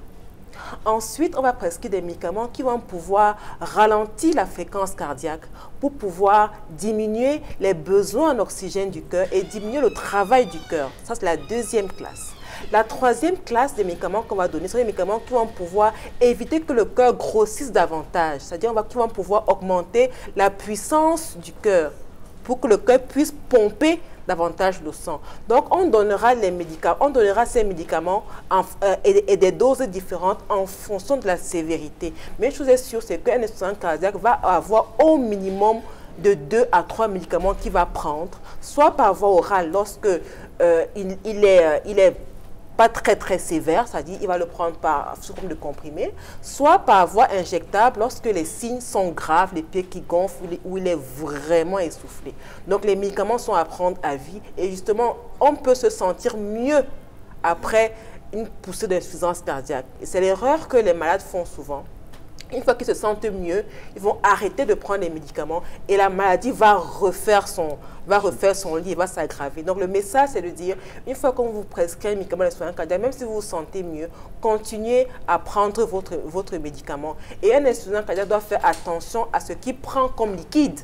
Ensuite, on va prescrire des médicaments qui vont pouvoir ralentir la fréquence cardiaque pour pouvoir diminuer les besoins en oxygène du cœur et diminuer le travail du cœur. Ça, c'est la deuxième classe. La troisième classe des médicaments qu'on va donner sont des médicaments qui vont pouvoir éviter que le cœur grossisse davantage. C'est-à-dire qu'ils vont pouvoir augmenter la puissance du cœur pour que le cœur puisse pomper davantage le sang. Donc, on donnera, les on donnera ces médicaments euh, et, des doses différentes en fonction de la sévérité. Mais une chose est sûre, c'est qu'un insuffisant cardiaque va avoir au minimum de 2 à 3 médicaments qu'il va prendre, soit par voie orale lorsque euh, il, est, euh, il est pas très très sévère, c'est-à-dire il va le prendre par, sous forme de comprimé, soit par voie injectable lorsque les signes sont graves, les pieds qui gonflent ou il est vraiment essoufflé. Donc les médicaments sont à prendre à vie et justement on peut se sentir mieux après une poussée d'insuffisance cardiaque. Et c'est l'erreur que les malades font souvent une fois qu'ils se sentent mieux, ils vont arrêter de prendre les médicaments et la maladie va refaire son, va refaire son lit, va s'aggraver. Donc le message, c'est de dire, une fois qu'on vous prescrit un médicament de soins cardiaques, même si vous vous sentez mieux, continuez à prendre votre, votre médicament. Et un insuffisant cardiaque doit faire attention à ce qu'il prend comme liquide.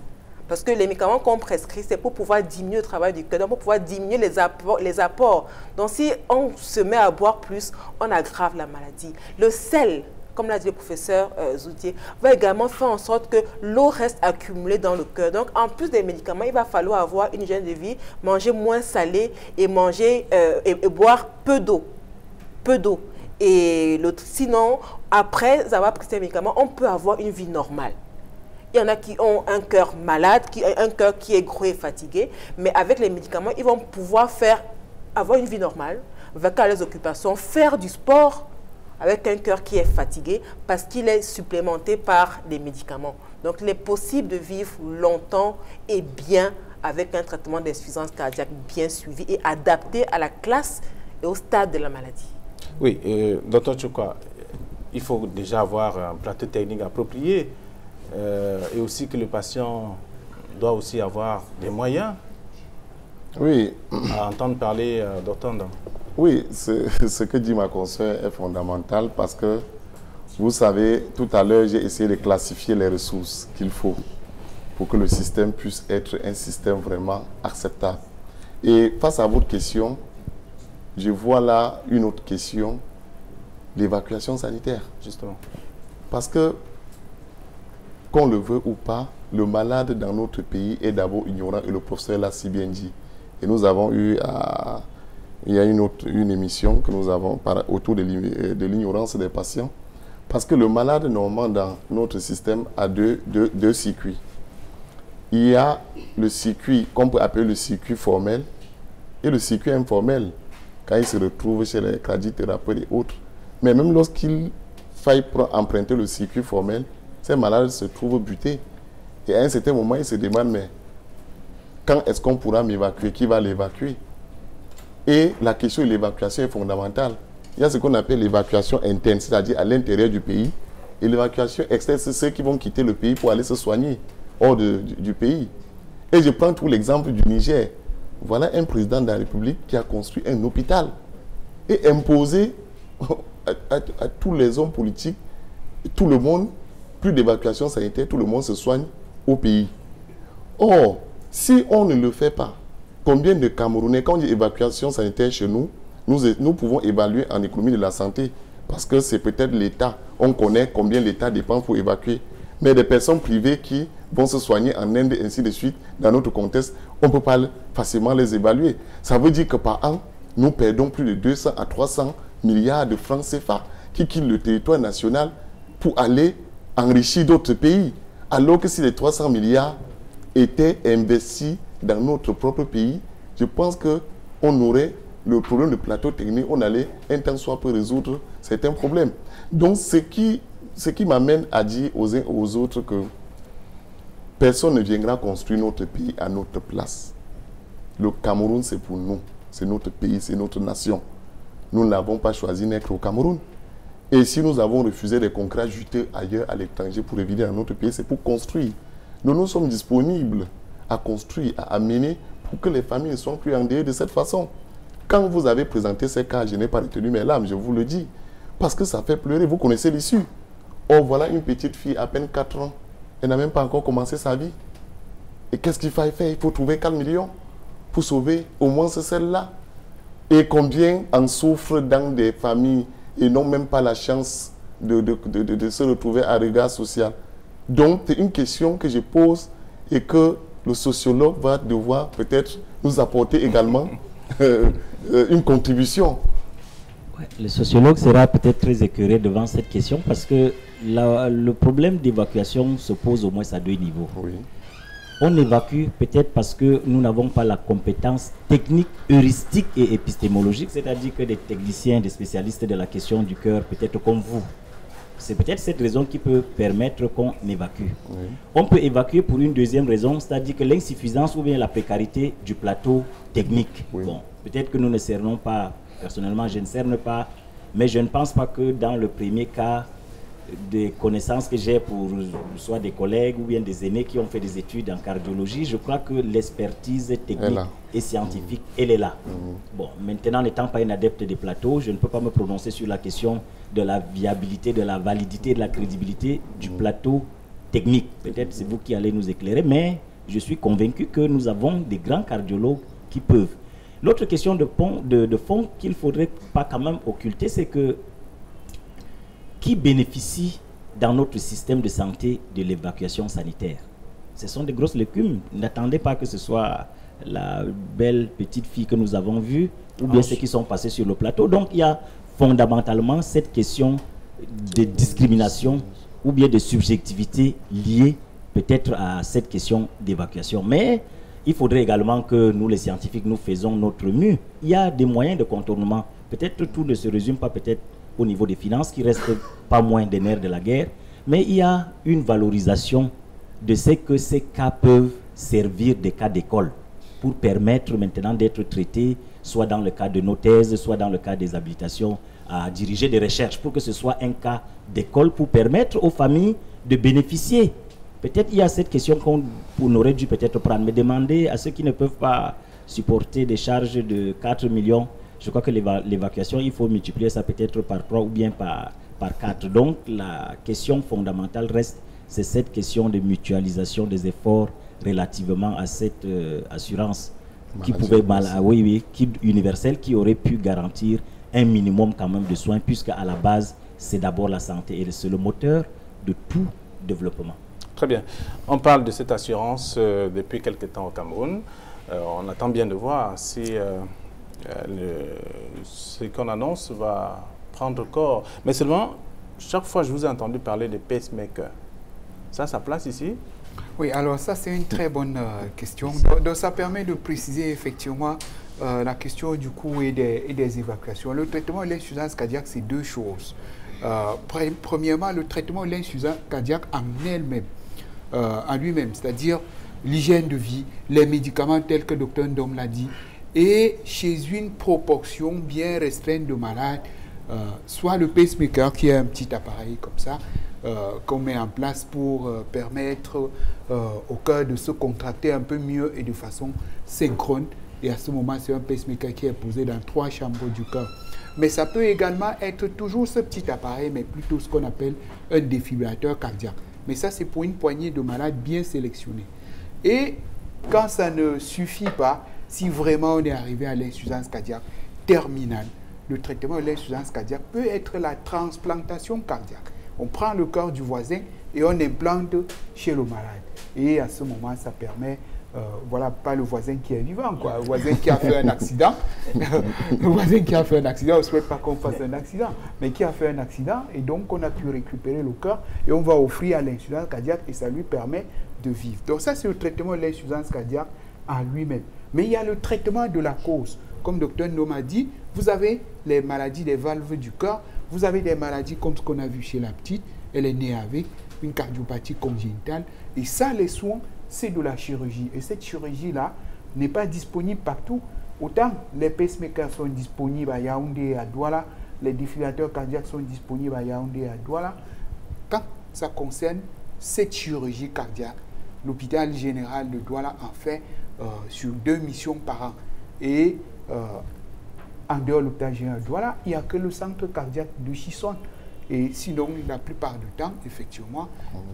Parce que les médicaments qu'on prescrit, c'est pour pouvoir diminuer le travail du cœur, pour pouvoir diminuer les apports. Donc si on se met à boire plus, on aggrave la maladie. Le sel, comme l'a dit le professeur euh, Zoutier, va également faire en sorte que l'eau reste accumulée dans le cœur. Donc, en plus des médicaments, il va falloir avoir une hygiène de vie, manger moins salé et manger euh, et, boire peu d'eau. Peu d'eau. Et sinon, après avoir pris ces médicaments, on peut avoir une vie normale. Il y en a qui ont un cœur malade, qui, un cœur qui est gros et fatigué, mais avec les médicaments, ils vont pouvoir faire, avoir une vie normale, vaquer les occupations, faire du sport, avec un cœur qui est fatigué parce qu'il est supplémenté par des médicaments. Donc, il est possible de vivre longtemps et bien avec un traitement d'insuffisance cardiaque bien suivi et adapté à la classe et au stade de la maladie. Oui, euh, docteur Chouka, il faut déjà avoir un plateau technique approprié euh, et aussi que le patient doit aussi avoir des moyens oui. à entendre parler euh, d'entendre. Oui, ce que dit ma consoeur est fondamental parce que, vous savez, tout à l'heure, j'ai essayé de classifier les ressources qu'il faut pour que le système puisse être un système vraiment acceptable. Et face à votre question, je vois là une autre question, l'évacuation sanitaire. Justement. Parce que, qu'on le veut ou pas, le malade dans notre pays est d'abord ignorant, et le professeur l'a si bien dit. Et nous avons eu à... Il y a une, émission que nous avons autour de l'ignorance des patients. Parce que le malade, normalement, dans notre système, a deux, circuits. Il y a le circuit qu'on peut appeler le circuit formel et le circuit informel, quand il se retrouve chez les radiothérapeutes et autres. Mais même lorsqu'il faille emprunter le circuit formel, ces malades se trouvent butés. Et à un certain moment, ils se demandent, mais quand est-ce qu'on pourra m'évacuer? Qui va l'évacuer? Et la question de l'évacuation est fondamentale. Il y a ce qu'on appelle l'évacuation interne, c'est-à-dire à, l'intérieur du pays. Et l'évacuation externe, c'est ceux qui vont quitter le pays pour aller se soigner hors du, pays. Et je prends tout l'exemple du Niger. Voilà un président de la République qui a construit un hôpital et imposé à, tous les hommes politiques, tout le monde, plus d'évacuation sanitaire, tout le monde se soigne au pays. Or, si on ne le fait pas, combien de Camerounais, quand on dit évacuation sanitaire chez nous, nous, pouvons évaluer en économie de la santé, parce que c'est peut-être l'État. On connaît combien l'État dépense pour évacuer. Mais des personnes privées qui vont se soigner en Inde et ainsi de suite, dans notre contexte, on ne peut pas facilement les évaluer. Ça veut dire que par an, nous perdons plus de 200 à 300 milliards de francs CFA qui quittent le territoire national pour aller enrichir d'autres pays. Alors que si les 300 milliards étaient investis dans notre propre pays, je pense qu'on aurait le problème de plateau technique, on allait un temps soit peu résoudre certains problèmes. Donc ce qui, ce qui m'amène à dire aux uns aux autres que personne ne viendra construire notre pays à notre place. Le Cameroun, c'est pour nous. C'est notre pays, c'est notre nation. Nous n'avons pas choisi d'être au Cameroun. Et si nous avons refusé des contrats juteux ailleurs à l'étranger pour éviter dans notre pays, c'est pour construire. Nous nous sommes disponibles à construire, à amener pour que les familles ne soient plus endeuillées de cette façon. Quand vous avez présenté ces cas, je n'ai pas retenu mes larmes, je vous le dis. Parce que ça fait pleurer, vous connaissez l'issue. Oh, voilà une petite fille, à peine 4 ans. Elle n'a même pas encore commencé sa vie. Et qu'est-ce qu'il faut faire? Il faut trouver 4 millions pour sauver au moins celle-là. Et combien en souffrent dans des familles et n'ont même pas la chance de, se retrouver à regard social? Donc, c'est une question que je pose et que le sociologue va devoir peut-être nous apporter également euh, euh, une contribution. le sociologue sera peut-être très écœuré devant cette question parce que le problème d'évacuation se pose au moins à deux niveaux. Oui on évacue peut-être parce que nous n'avons pas la compétence technique, heuristique et épistémologique, c'est-à-dire que des techniciens, des spécialistes de la question du cœur, peut-être comme vous. C'est peut-être cette raison qui peut permettre qu'on évacue. On peut évacuer pour une deuxième raison, c'est-à-dire que l'insuffisance ou bien la précarité du plateau technique. Bon, peut-être que nous ne cernons pas, personnellement je ne cerne pas, mais je ne pense pas que dans le premier cas, des connaissances que j'ai pour soit des collègues ou bien des aînés qui ont fait des études en cardiologie, je crois que l'expertise technique et scientifique, elle est là. Mhm. Bon, maintenant, n'étant pas un adepte des plateaux, je ne peux pas me prononcer sur la question de la viabilité, de la validité, de la crédibilité du mhm. plateau technique. Peut-être c'est vous qui allez nous éclairer, mais je suis convaincu que nous avons des grands cardiologues qui peuvent. L'autre question de, de, de fond qu'il ne faudrait pas quand même occulter, c'est que qui bénéficient dans notre système de santé de l'évacuation sanitaire. Ce sont des grosses légumes. N'attendez pas que ce soit la belle petite fille que nous avons vue ou bien ceux qui sont passés sur le plateau. Donc il y a fondamentalement cette question de discrimination ou bien de subjectivité liée peut-être à cette question d'évacuation. Mais il faudrait également que nous, les scientifiques, nous faisons notre mieux. Il y a des moyens de contournement. Peut-être tout ne se résume pas peut-être au niveau des finances, qui reste pas moins des nerfs de la guerre, mais il y a une valorisation de ce que ces cas peuvent servir des cas d'école pour permettre maintenant d'être traités, soit dans le cas de nos thèses, soit dans le cas des habilitations à diriger des recherches, pour que ce soit un cas d'école pour permettre aux familles de bénéficier. Peut-être il y a cette question qu'on aurait dû peut-être prendre, mais demander à ceux qui ne peuvent pas supporter des charges de 4 millions je crois que l'évacuation, il faut multiplier ça peut-être par 3 ou bien par, par 4. Donc la question fondamentale reste, c'est cette question de mutualisation des efforts relativement à cette euh, assurance qui pouvait mal, ah oui, oui, qui, universelle qui aurait pu garantir un minimum quand même de soins puisque à la base c'est d'abord la santé et c'est le moteur de tout développement. Très bien. On parle de cette assurance euh, depuis quelque temps au Cameroun. on attend bien de voir si ce qu'on annonce va prendre corps. Mais seulement, chaque fois je vous ai entendu parler de pacemakers. Ça, ça place ici? Oui, alors ça, c'est une très bonne question. Donc, ça permet de préciser effectivement la question du coût et des, et des évacuations. Le traitement de l'insuffisance cardiaque, c'est deux choses. Euh, premièrement, le traitement de l'insuffisance cardiaque en elle-même, euh, en lui-même, c'est-à-dire l'hygiène de vie, les médicaments tels que le docteur Ndom l'a dit, et chez une proportion bien restreinte de malades, euh, soit le pacemaker qui est un petit appareil comme ça, qu'on met en place pour permettre au cœur de se contracter un peu mieux et de façon synchrone. Et à ce moment, c'est un pacemaker qui est posé dans trois chambres du cœur. Mais ça peut également être toujours ce petit appareil, mais plutôt ce qu'on appelle un défibrillateur cardiaque. Mais ça, c'est pour une poignée de malades bien sélectionnés. Et quand ça ne suffit pas, si vraiment on est arrivé à l'insuffisance cardiaque terminale, le traitement de l'insuffisance cardiaque peut être la transplantation cardiaque. On prend le corps du voisin et on implante chez le malade. Et à ce moment, ça permet euh, voilà, pas le voisin qui est vivant, quoi. Le voisin qui a fait un accident. le voisin qui a fait un accident, on ne souhaite pas qu'on fasse un accident, mais qui a fait un accident, et donc on a pu récupérer le cœur, et on va offrir à l'insuffisance cardiaque, et ça lui permet de vivre. Donc ça, c'est le traitement de l'insuffisance cardiaque en lui-même. Mais il y a le traitement de la cause. Comme docteur Nom a dit, vous avez les maladies des valves du cœur, vous avez des maladies comme ce qu'on a vu chez la petite, elle est née avec une cardiopathie congénitale, et ça, les soins c'est de la chirurgie. Et cette chirurgie-là n'est pas disponible partout. Autant les pacemakers sont disponibles à Yaoundé et à Douala, les défibrillateurs cardiaques sont disponibles à Yaoundé et à Douala. Quand ça concerne cette chirurgie cardiaque, l'hôpital général de Douala en fait sur deux missions par an. Et euh, en dehors de l'hôpital général il n'y a que le centre cardiaque de Chisson et sinon, la plupart du temps, effectivement,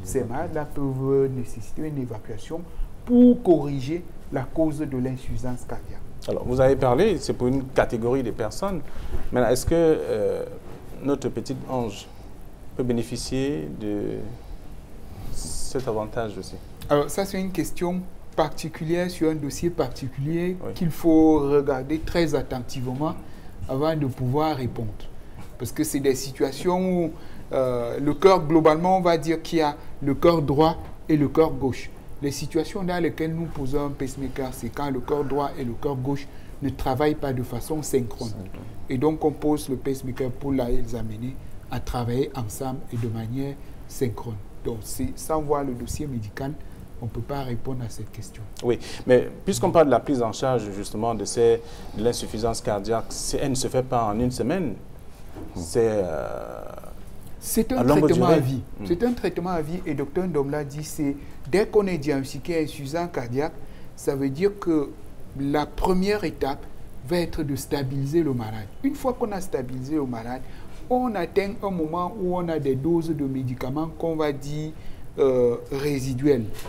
ces malades-là peuvent nécessiter une évacuation pour corriger la cause de l'insuffisance cardiaque. Alors, vous avez parlé, c'est pour une catégorie de personnes. Maintenant, est-ce que euh, notre petite ange peut bénéficier de cet avantage aussi? Alors, ça, c'est une question particulière sur un dossier particulier qu'il faut regarder très attentivement avant de pouvoir répondre. Parce que c'est des situations où euh, le cœur, globalement, on va dire qu'il y a le cœur droit et le cœur gauche. Les situations dans lesquelles nous posons un pacemaker, c'est quand le cœur droit et le cœur gauche ne travaillent pas de façon synchrone. Et donc, on pose le pacemaker pour les amener à travailler ensemble et de manière synchrone. Donc, sans voir le dossier médical, on ne peut pas répondre à cette question. Oui, mais puisqu'on parle de la prise en charge justement de, de l'insuffisance cardiaque, elle ne se fait pas en une semaine. Euh, c'est un traitement à vie. Hmm. C'est un traitement à vie. Et docteur Ndom l'a dit, c'est dès qu'on est diagnostiqué insuffisant cardiaque, ça veut dire que la première étape va être de stabiliser le malade. Une fois qu'on a stabilisé le malade, on atteint un moment où on a des doses de médicaments qu'on va dire euh.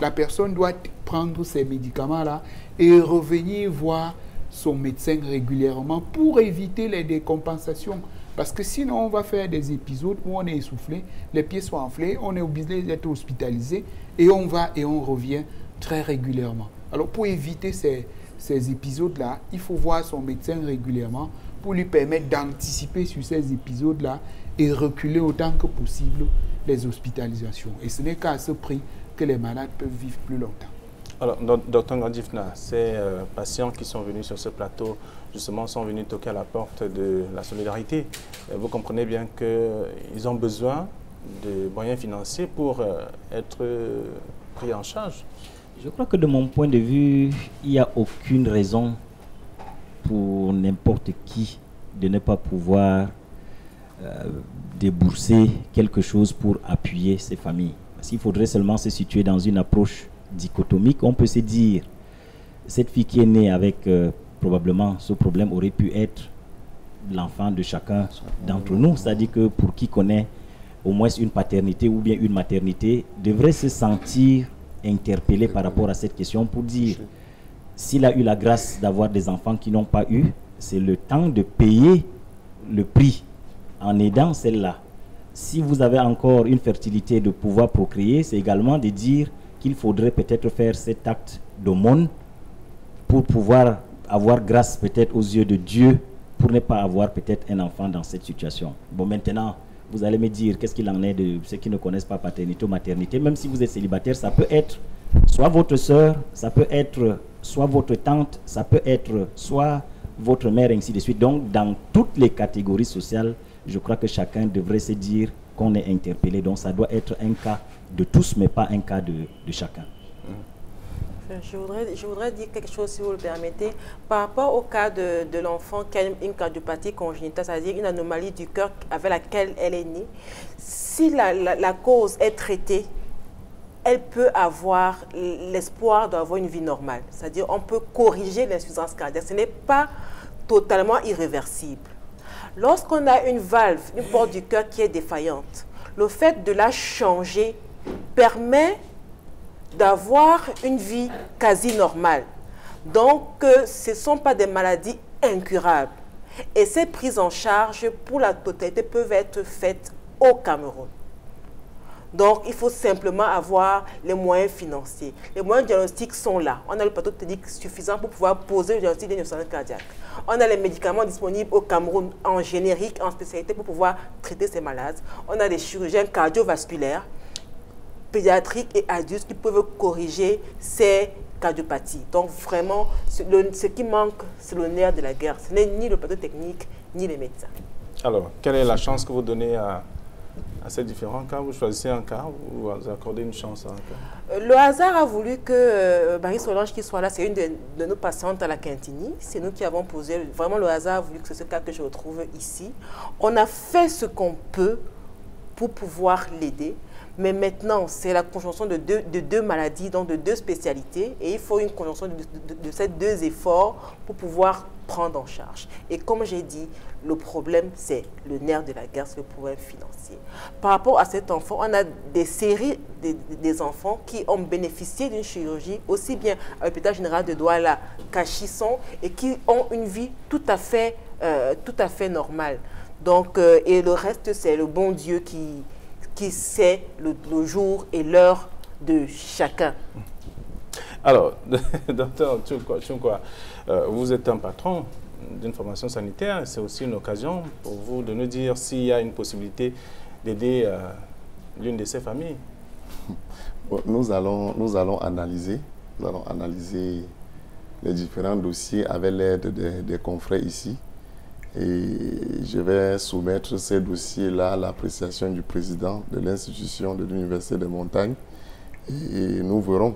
La personne doit prendre ces médicaments-là et revenir voir son médecin régulièrement pour éviter les décompensations. Parce que sinon, on va faire des épisodes où on est essoufflé, les pieds sont enflés, on est obligé d'être hospitalisé et on va et on revient très régulièrement. Alors, pour éviter ces épisodes-là, il faut voir son médecin régulièrement pour lui permettre d'anticiper sur ces épisodes-là et reculer autant que possible les hospitalisations. Et ce n'est qu'à ce prix que les malades peuvent vivre plus longtemps. Alors, docteur Gandifna, ces euh, patients qui sont venus sur ce plateau, justement, sont venus toquer à la porte de la solidarité. Euh, vous comprenez bien qu'ils ont besoin de moyens financiers pour euh, être pris en charge. Je crois que de mon point de vue, il n'y a aucune raison pour n'importe qui de ne pas pouvoir débourser quelque chose pour appuyer ces familles. Parce qu'il faudrait seulement se situer dans une approche dichotomique, on peut se dire, cette fille qui est née avec euh, probablement ce problème aurait pu être l'enfant de chacun d'entre nous. C'est-à-dire que pour qui connaît au moins une paternité ou bien une maternité, devrait se sentir interpellé par rapport à cette question pour dire, s'il a eu la grâce d'avoir des enfants qui n'ont pas eu, c'est le temps de payer le prix en aidant celle-là. Si vous avez encore une fertilité de pouvoir procréer, c'est également de dire, il faudrait peut-être faire cet acte d'aumône pour pouvoir avoir grâce peut-être aux yeux de Dieu pour ne pas avoir peut-être un enfant dans cette situation. Bon, maintenant, vous allez me dire qu'est-ce qu'il en est de ceux qui ne connaissent pas paternité ou maternité? Même si vous êtes célibataire, ça peut être soit votre soeur, ça peut être soit votre tante, ça peut être soit votre mère, ainsi de suite. Donc, dans toutes les catégories sociales, je crois que chacun devrait se dire qu'on est interpellé. Donc, ça doit être un cas de tous, mais pas un cas de, chacun. Je voudrais, je voudrais dire quelque chose, si vous le permettez, par rapport au cas de, l'enfant qui a une cardiopathie congénitale, c'est-à-dire une anomalie du cœur avec laquelle elle est née. Si la, la, la cause est traitée, elle peut avoir l'espoir d'avoir une vie normale. C'est-à-dire on peut corriger l'insuffisance cardiaque. Ce n'est pas totalement irréversible. Lorsqu'on a une valve, une porte du cœur qui est défaillante, le fait de la changer permet d'avoir une vie quasi normale. Donc, euh, ce ne sont pas des maladies incurables. Et ces prises en charge pour la totalité peuvent être faites au Cameroun. Donc, il faut simplement avoir les moyens financiers. Les moyens diagnostiques sont là. On a le plateau technique suffisant pour pouvoir poser le diagnostic d'une cardiaque. On a les médicaments disponibles au Cameroun en générique, en spécialité pour pouvoir traiter ces malades. On a des chirurgiens cardiovasculaires pédiatriques et adultes qui peuvent corriger ces cardiopathies. Donc vraiment, ce, qui manque, c'est le nerf de la guerre. Ce n'est ni le plateau technique, ni les médecins. Alors, quelle est la chance que vous donnez à, ces différents cas Vous choisissez un cas ou vous accordez une chance à un cas euh, Le hasard a voulu que euh, Marie Solange qui soit là, c'est une de, nos patientes à la Quintini. C'est nous qui avons posé, vraiment le hasard a voulu que c'est ce cas que je retrouve ici. On a fait ce qu'on peut pour pouvoir l'aider. Mais maintenant, c'est la conjonction de deux, de deux, maladies, donc de deux spécialités. Et il faut une conjonction de, ces deux efforts pour pouvoir prendre en charge. Et comme j'ai dit, le problème, c'est le nerf de la guerre, c'est le problème financier. Par rapport à cet enfant, on a des séries des, enfants qui ont bénéficié d'une chirurgie, aussi bien à l'hôpital général de Douala qu'à Chisson, et qui ont une vie tout à fait, euh, tout à fait normale. Donc, euh, et le reste, c'est le bon Dieu qui, qui sait le, jour et l'heure de chacun. Alors, docteur euh, vous êtes un patron d'une formation sanitaire. C'est aussi une occasion pour vous de nous dire s'il y a une possibilité d'aider euh, l'une de ces familles. nous, allons, nous allons analyser, nous allons analyser les différents dossiers avec l'aide des confrères ici. Et je vais soumettre ces dossiers-là à l'appréciation du président de l'institution de l'Université de Montagne. Et nous verrons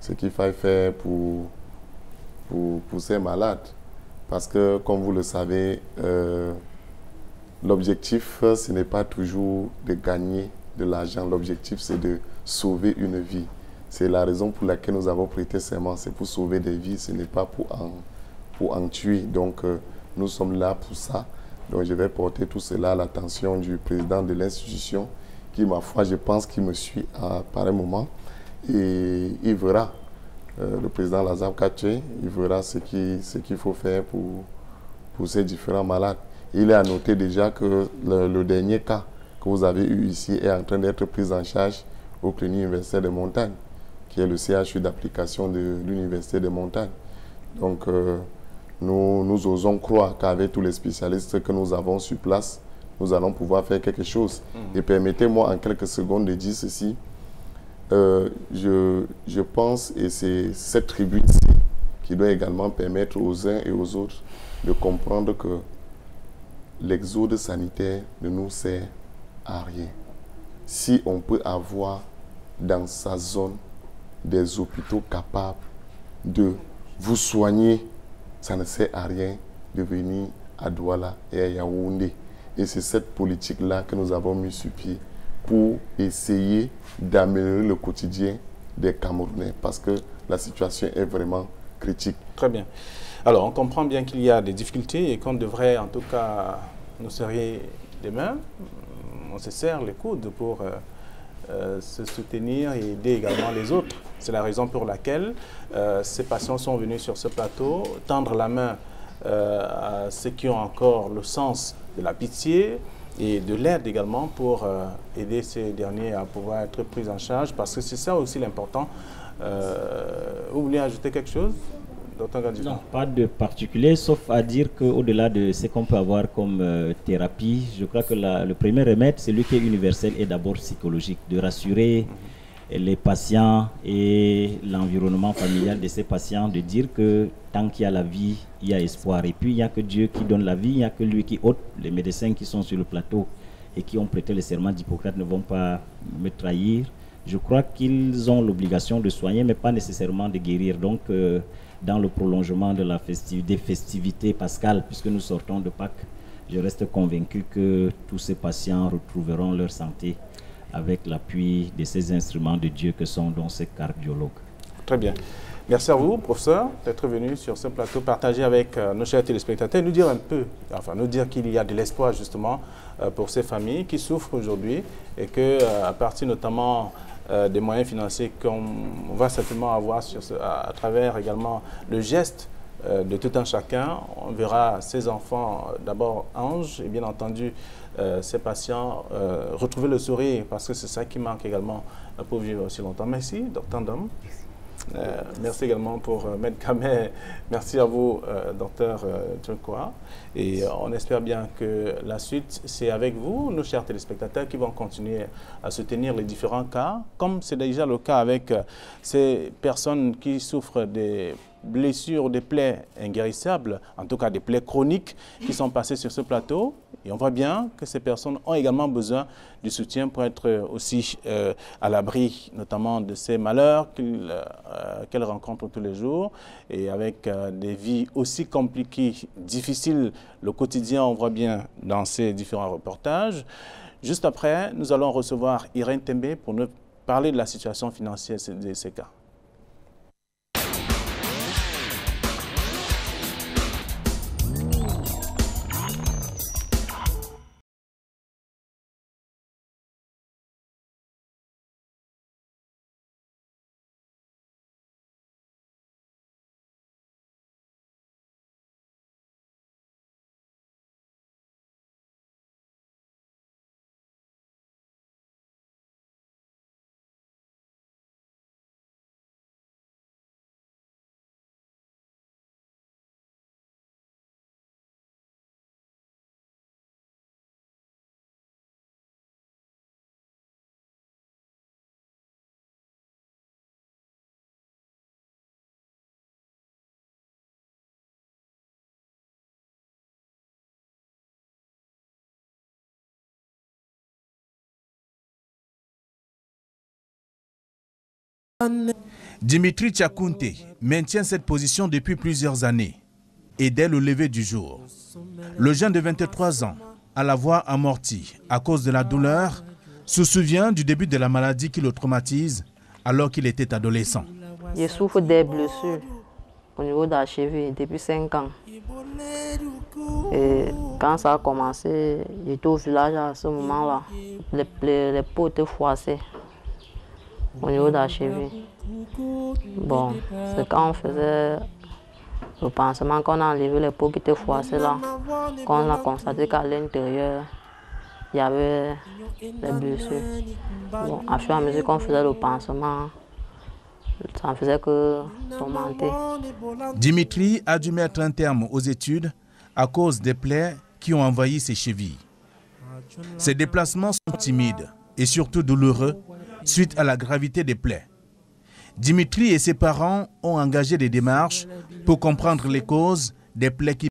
ce qu'il faille faire pour, pour, ces malades. Parce que, comme vous le savez, euh, l'objectif, ce n'est pas toujours de gagner de l'argent. L'objectif, c'est de sauver une vie. C'est la raison pour laquelle nous avons prêté serment. C'est pour sauver des vies, ce n'est pas pour en, pour en tuer. Donc, euh, nous sommes là pour ça. Donc je vais porter tout cela à l'attention du président de l'institution qui, ma foi, je pense qu'il me suit à pareil moment. Et il verra, euh, le président Lazare Kaché, il verra ce qu'il ce qu'il faut faire pour, pour ces différents malades. Il est à noter déjà que le, dernier cas que vous avez eu ici est en train d'être pris en charge au clinique universitaire de Montagne, qui est le CHU d'application de l'université de Montagne. Donc, euh, nous, nous osons croire qu'avec tous les spécialistes que nous avons sur place, nous allons pouvoir faire quelque chose. Mhm. Et permettez-moi en quelques secondes de dire ceci. Euh, je, je, pense, et c'est cette tribune-ci qui doit également permettre aux uns et aux autres de comprendre que l'exode sanitaire ne nous sert à rien. Si on peut avoir dans sa zone des hôpitaux capables de vous soigner ça ne sert à rien de venir à Douala et à Yaoundé. Et c'est cette politique-là que nous avons mis sur pied pour essayer d'améliorer le quotidien des Camerounais parce que la situation est vraiment critique. Très bien. Alors, on comprend bien qu'il y a des difficultés et qu'on devrait en tout cas nous serrer les mains. On se serre les coudes pour euh, euh, se soutenir et aider également les autres. C'est la raison pour laquelle euh, ces patients sont venus sur ce plateau, tendre la main à ceux qui ont encore le sens de la pitié et de l'aide également pour aider ces derniers à pouvoir être pris en charge parce que c'est ça aussi l'important. vous voulez ajouter quelque chose Non, pas de particulier, sauf à dire qu'au-delà de ce qu'on peut avoir comme euh, thérapie, je crois que le premier remède, celui qui est universel, est d'abord psychologique, de rassurer les patients et l'environnement familial de ces patients, de dire que tant qu'il y a la vie, il y a espoir. Et puis, il n'y a que Dieu qui donne la vie, il n'y a que lui qui ôte. Les médecins qui sont sur le plateau et qui ont prêté le serment d'Hippocrate ne vont pas me trahir. Je crois qu'ils ont l'obligation de soigner, mais pas nécessairement de guérir. Donc, euh, dans le prolongement des festivités pascales, puisque nous sortons de Pâques, je reste convaincu que tous ces patients retrouveront leur santé avec l'appui de ces instruments de Dieu que sont donc ces cardiologues. Très bien. Merci à vous, professeur, d'être venu sur ce plateau partager avec euh, nos chers téléspectateurs, nous dire un peu, enfin nous dire qu'il y a de l'espoir justement euh, pour ces familles qui souffrent aujourd'hui et que euh, à partir notamment des moyens financiers qu'on va certainement avoir à, travers également le geste de tout un chacun, on verra ces enfants d'abord anges et bien entendu ces patients retrouver le sourire parce que c'est ça qui manque également pour vivre aussi longtemps. Merci, docteur Dom. Euh, merci également pour euh, Maître. Merci à vous, euh, docteur Turquois. Et on espère bien que la suite, c'est avec vous, nos chers téléspectateurs, qui vont continuer à soutenir les différents cas, comme c'est déjà le cas avec ces personnes qui souffrent des blessures des plaies inguérissables, en tout cas des plaies chroniques qui sont passées sur ce plateau. Et on voit bien que ces personnes ont également besoin du soutien pour être aussi euh, à l'abri, notamment de ces malheurs euh, qu'elles rencontrent tous les jours. Et avec euh, des vies aussi compliquées, difficiles, le quotidien, on voit bien dans ces différents reportages. Juste après, nous allons recevoir Irène Tembe pour nous parler de la situation financière de ces cas. Dimitri Tchakounte maintient cette position depuis plusieurs années et dès le lever du jour. Le jeune de 23 ans, à la voix amortie à cause de la douleur, se souvient du début de la maladie qui le traumatise alors qu'il était adolescent. Je souffre des blessures au niveau de la cheville depuis 5 ans. Et quand ça a commencé, j'étais au village à ce moment-là. Les, les peaux étaient froissées au niveau de la cheville. Bon, c'est quand on faisait le pansement qu'on a enlevé les peaux qui étaient froissées là, qu'on a constaté qu'à l'intérieur, il y avait des blessures. Bon, à fur et à mesure qu'on faisait le pansement, ça ne faisait que augmenter. Dimitri a dû mettre un terme aux études à cause des plaies qui ont envahi ses chevilles. Ses déplacements sont timides et surtout douloureux suite à la gravité des plaies. Dimitri et ses parents ont engagé des démarches pour comprendre les causes des plaies qui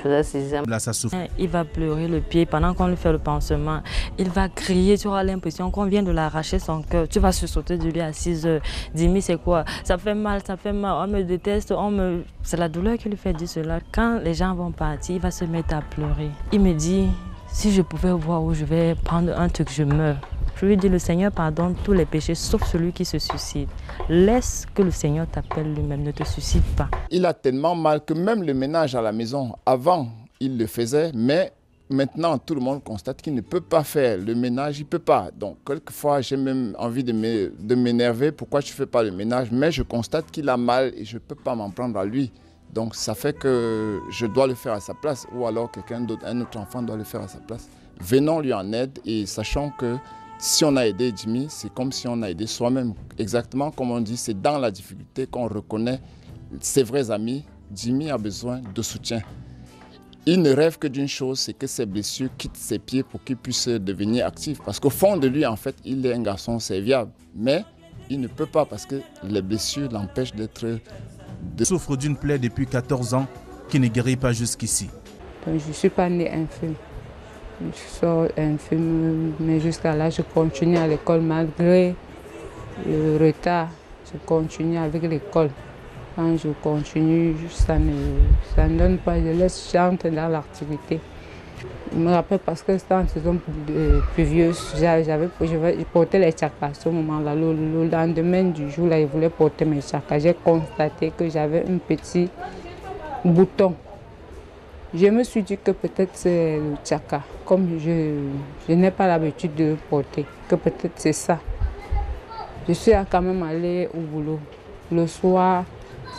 faisais sixième. Là, ça souffre. Il va pleurer le pied pendant qu'on lui fait le pansement. Il va crier, tu auras l'impression qu'on vient de l'arracher son cœur. Tu vas se sauter du lit à 6 heures. Dis-moi, c'est quoi? Ça fait mal, ça fait mal. On me déteste, on me... C'est la douleur qui lui fait dire cela. Quand les gens vont partir, il va se mettre à pleurer. Il me dit, si je pouvais voir où je vais prendre un truc, je meurs. Je lui dis, le Seigneur pardonne tous les péchés, sauf celui qui se suicide. Laisse que le Seigneur t'appelle lui-même, ne te suicide pas. Il a tellement mal que même le ménage à la maison, avant, il le faisait, mais maintenant, tout le monde constate qu'il ne peut pas faire le ménage, il ne peut pas. Donc, quelquefois, j'ai même envie de m'énerver. Pourquoi je ne fais pas le ménage? Mais je constate qu'il a mal et je ne peux pas m'en prendre à lui. Donc, ça fait que je dois le faire à sa place. Ou alors, quelqu'un d'autre, un autre enfant doit le faire à sa place. Venons lui en aide et sachant que si on a aidé Jimmy, c'est comme si on a aidé soi-même. Exactement comme on dit, c'est dans la difficulté qu'on reconnaît ses vrais amis. Jimmy a besoin de soutien. Il ne rêve que d'une chose, c'est que ses blessures quittent ses pieds pour qu'il puisse devenir actif. Parce qu'au fond de lui, en fait, il est un garçon serviable. Mais il ne peut pas parce que les blessures l'empêchent d'être... De... souffre d'une plaie depuis 14 ans qui ne guérit pas jusqu'ici. Je ne suis pas née infirme. Je sors infirme, mais jusqu'à là, je continue à l'école malgré le retard. Je continue avec l'école. Quand je continue, ça ne, ça ne donne pas, je laisse chanter dans l'activité. Je me rappelle parce que c'était en saison pluvieuse, j'avais, je portais les chakas à ce moment-là. Le, lendemain du jour, là, je voulais porter mes chakas. J'ai constaté que j'avais un petit bouton. Je me suis dit que peut-être c'est le chaka. Comme je, je n'ai pas l'habitude de porter, que peut-être c'est ça. Je suis quand même allée au boulot. Le soir,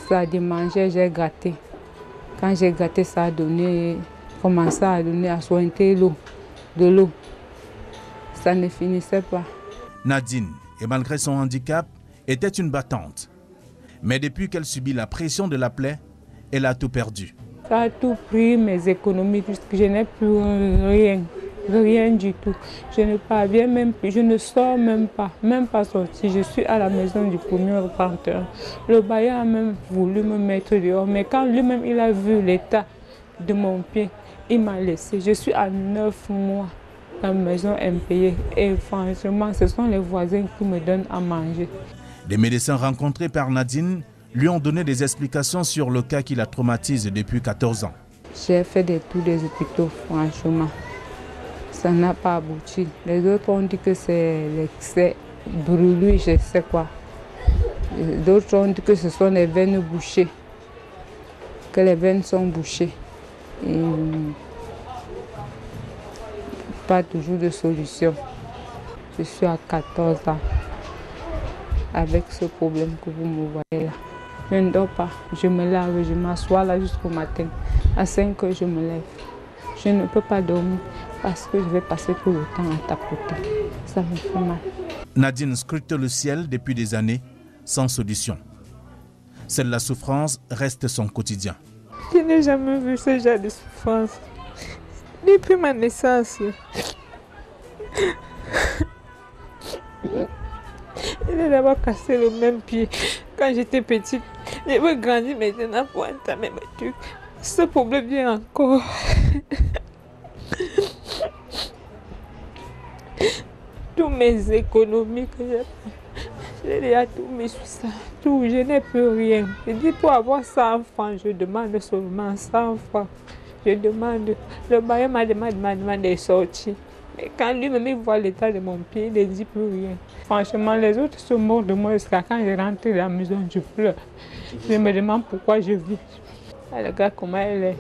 ça a démangé, j'ai gâté. Quand j'ai gâté, ça a donné, commencé à donner, à soigner l'eau, de l'eau. Ça ne finissait pas. Nadine, et malgré son handicap, était une battante. Mais depuis qu'elle subit la pression de la plaie, elle a tout perdu. A tout pris mes économies, puisque je n'ai plus rien rien du tout. Je ne parviens même plus, je ne sors même pas, même pas sorti. Je suis à la maison du premier repenteur. Le bailleur a même voulu me mettre dehors, mais quand lui-même il a vu l'état de mon pied, il m'a laissé. Je suis à neuf mois la maison impayée et franchement, ce sont les voisins qui me donnent à manger. Les médecins rencontrés par Nadine lui ont donné des explications sur le cas qui la traumatise depuis 14 ans. J'ai fait des tours des hôpitaux, franchement ça n'a pas abouti. Les autres ont dit que c'est l'excès brûlé, je sais quoi. D'autres ont dit que ce sont les veines bouchées, que les veines sont bouchées. pas toujours de solution. Je suis à 14 ans avec ce problème que vous me voyez là. Je ne dors pas, je me lave, je m'assois là jusqu'au matin. À 5 heures, je me lève. Je ne peux pas dormir parce que je vais passer tout le temps à tapoter. Ça me fait mal. Nadine scrute le ciel depuis des années sans solution. Celle la souffrance reste son quotidien. Je n'ai jamais vu ce genre de souffrance depuis ma naissance. Il est d'abord cassé le même pied quand j'étais petite. Je veux grandir maintenant pour entamer mes trucs. Ce problème vient encore. Tous mes économies que j'ai j'ai déjà tout mis sur ça. Tout, je n'ai plus rien. Je dis pour avoir 100 francs, je demande seulement 100 francs. Je demande, le bailleur m'a demandé, de sortir. Mais quand lui-même voit l'état de mon pied, il ne dit plus rien. Franchement, les autres se moquent de moi jusqu'à quand je rentre dans la maison, je pleure. Je me demande pourquoi je vis. Regarde comment elle est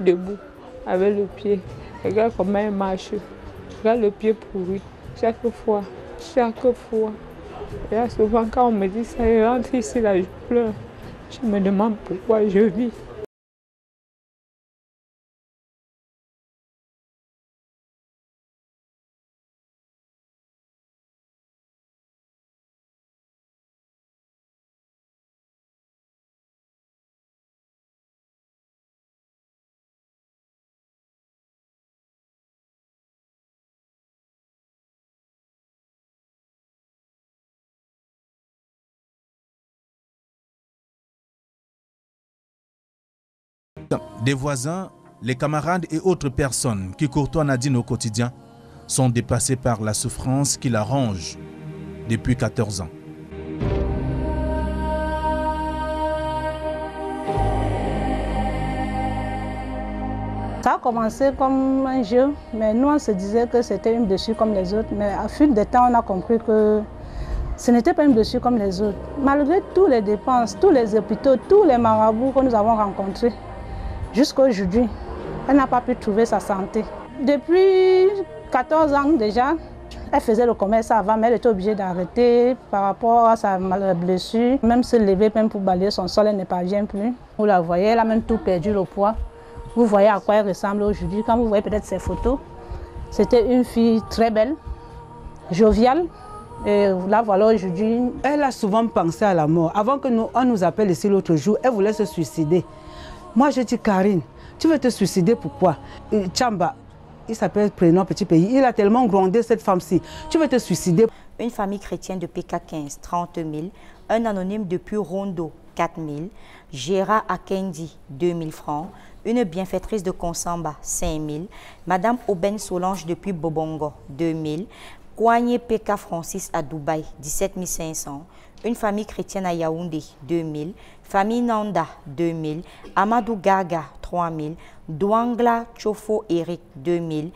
debout, avec le pied. Regarde comment elle marche. Regarde le pied pourri. Chaque fois, chaque fois. Et souvent, quand on me dit ça, je rentre ici, là, je pleure. Je me demande pourquoi je vis. Des voisins, les camarades et autres personnes qui courtoient Nadine au quotidien sont dépassés par la souffrance qui la ronge depuis 14 ans. Ça a commencé comme un jeu, mais nous on se disait que c'était une blessure comme les autres. Mais à fil de temps, on a compris que ce n'était pas une blessure comme les autres. Malgré toutes les dépenses, tous les hôpitaux, tous les marabouts que nous avons rencontrés, jusqu'à aujourd'hui, Elle n'a pas pu trouver sa santé. Depuis 14 ans déjà, elle faisait le commerce avant, mais elle était obligée d'arrêter par rapport à sa blessure. Même se lever, même pour balayer son sol, elle ne parvient plus. Vous la voyez, elle a même tout perdu le poids. Vous voyez à quoi elle ressemble aujourd'hui. Quand vous voyez peut-être ses photos, c'était une fille très belle, joviale. Et là, voilà aujourd'hui. Elle a souvent pensé à la mort. Avant que nous, on nous appelle ici l'autre jour, elle voulait se suicider. Moi, je dis, Karine, tu veux te suicider pourquoi? Chamba, il s'appelle Prénom Petit Pays. Il a tellement grondé cette femme-ci. Tu veux te suicider? Une famille chrétienne de PK15, 30 000. Un anonyme depuis Rondo, 4 000. Gérard Akendi, 2 000 francs. Une bienfaitrice de Consamba, 5 000. Madame Aubaine Solange depuis Bobongo, 2 000. Kouanye PK Francis à Dubaï, 17 500. Une famille chrétienne à Yaoundé, 2 000. Famille Nanda, 2 000. Amadou Gaga, 3 000. Douangla Chofo Eric, 2 000.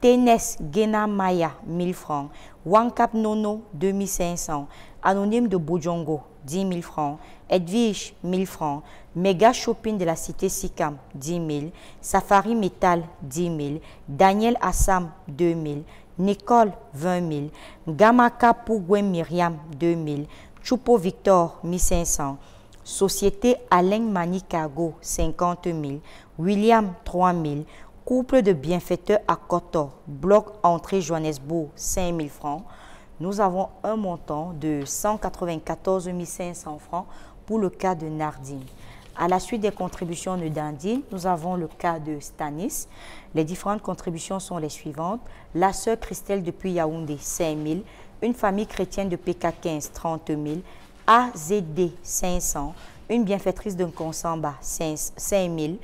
Tenes Gena Maya, 1000 francs. Wankap Nono, 2500. Anonyme de Boudjongo, 10 000 francs. Edwige, 1000 francs. Mega Shopping de la cité Sikam, 10 000. Safari Metal, 10 000. Daniel Assam, 2 000. Nicole, 20 000. Gamaka Pougwen Myriam, 2 000. Choupo Victor, 1500. Société Alain Manicago, 50 000. William, 3 000. Couple de bienfaiteurs à Kotor, bloc entrée Johannesburg, 5 000 francs. Nous avons un montant de 194 500 francs pour le cas de Nardine. À la suite des contributions de Dandine, nous avons le cas de Stanis. Les différentes contributions sont les suivantes. La sœur Christelle depuis Yaoundé, 5 000. Une famille chrétienne de PK15, 30 000. AZD, 500. Une bienfaitrice de Consamba, 5 000.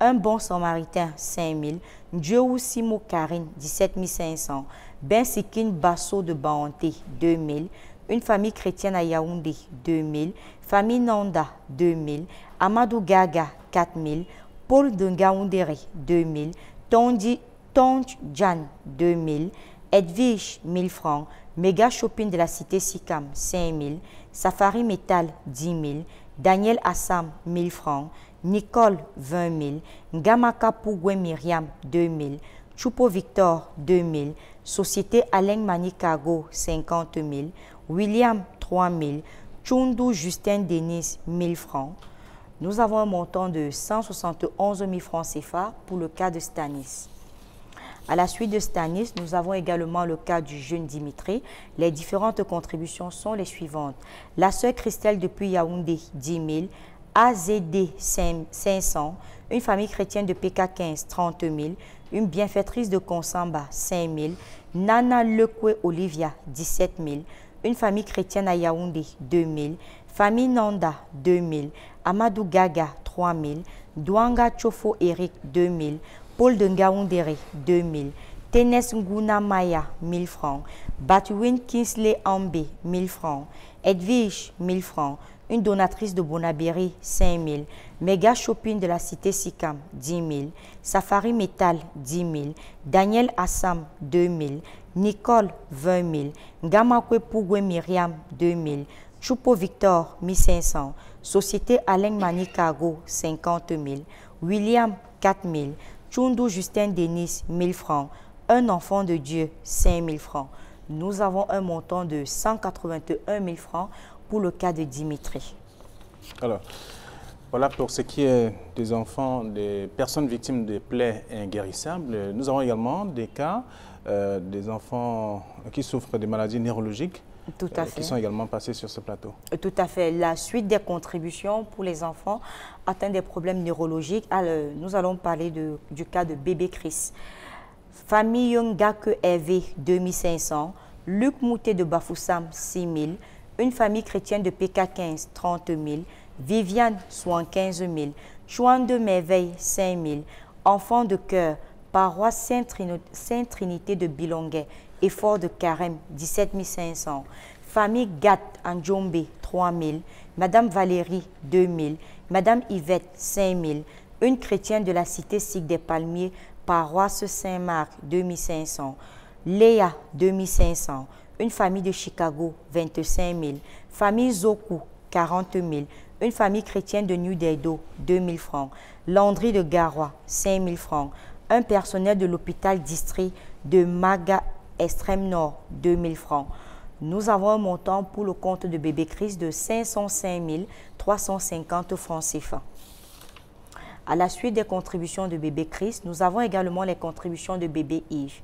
Un bon samaritain, 5 000. Dieu Simo Karine, 17 500. Ben Sikin Basso de Baonté, 2 000. Une famille chrétienne à Yaoundé, 2 000. Famille Nanda, 2 000. Amadou Gaga, 4 000. Paul de Ngaoundéré, 2 000. Tondi, Tonj Jan, 2 000. Edwige, 1000 francs. Méga Shopping de la cité Sikam, 5 000. Safari Metal, 10 000. Daniel Assam, 1000 francs. Nicole, 20 000. Ngamaka Pougwe Myriam, 2 000. Choupo Victor, 2 000. Société Alain Manicago, 50 000. William, 3 000. Chundu Justin Denis, 1000 francs. Nous avons un montant de 171 000 francs CFA pour le cas de Stanis. À la suite de Stanis, nous avons également le cas du jeune Dimitri. Les différentes contributions sont les suivantes. La sœur Christelle depuis Yaoundé, 10 000. AZD, 500. Une famille chrétienne de PK15, 30 000. Une bienfaitrice de Consamba, 5 000. Nana Lekwe Olivia, 17 000. Une famille chrétienne à Yaoundé, 2 000. Famille Nanda, 2 000. Amadou Gaga, 3 000. Douanga Chofo Eric, 2 000. Paul de Ngaoundéré, 2 000. Tenes Nguna Maya, 1000 francs. Batuwin Kinsley Ambe, 1000 francs. Edwige, 1000 francs. Une donatrice de Bonabéry, 5 000. Mega Shopping de la cité Sikam, 10 000. Safari Metal, 10 000. Daniel Assam, 2 000. Nicole, 20 000. Ngamakwe Pougwe Myriam, 2 000. Choupo Victor, 1500. Société Alain Manicago, 50 000. William, 4 000. Chundu Justin Denis, 1000 francs. Un enfant de Dieu, 5 000 francs. Nous avons un montant de 181 000 francs pour le cas de Dimitri. Alors, voilà pour ce qui est des enfants, des personnes victimes de plaies inguérissables. Nous avons également des cas euh, des enfants qui souffrent de maladies neurologiques. Tout à euh, fait. Qui sont également passés sur ce plateau. Tout à fait. La suite des contributions pour les enfants atteints des problèmes neurologiques, alors, nous allons parler de, du cas de bébé Chris. Famille Ngake Hervé, 2500. Luc Moutet de Bafoussam, 6000. Une famille chrétienne de PK15, 30 000. Viviane, 75 000. Chouan de Merveille, 5 000. Enfants de cœur, paroisse Sainte-Trinité de Bilonguet, effort de Carême, 17 500. Famille Gat en Djombe, 3 000. Madame Valérie, 2 000. Madame Yvette, 5 000. Une chrétienne de la cité Sigue des Palmiers, paroisse Saint-Marc, 2500. Léa, 2500. Une famille de Chicago, 25 000. Famille Zoku, 40 000. Une famille chrétienne de New Dedo, 2 000 francs. Landry de Garoua, 5 000 francs. Un personnel de l'hôpital district de Maga Extrême Nord, 2 000 francs. Nous avons un montant pour le compte de bébé Christ de 505 350 francs CFA. À la suite des contributions de bébé Christ, nous avons également les contributions de bébé Yves.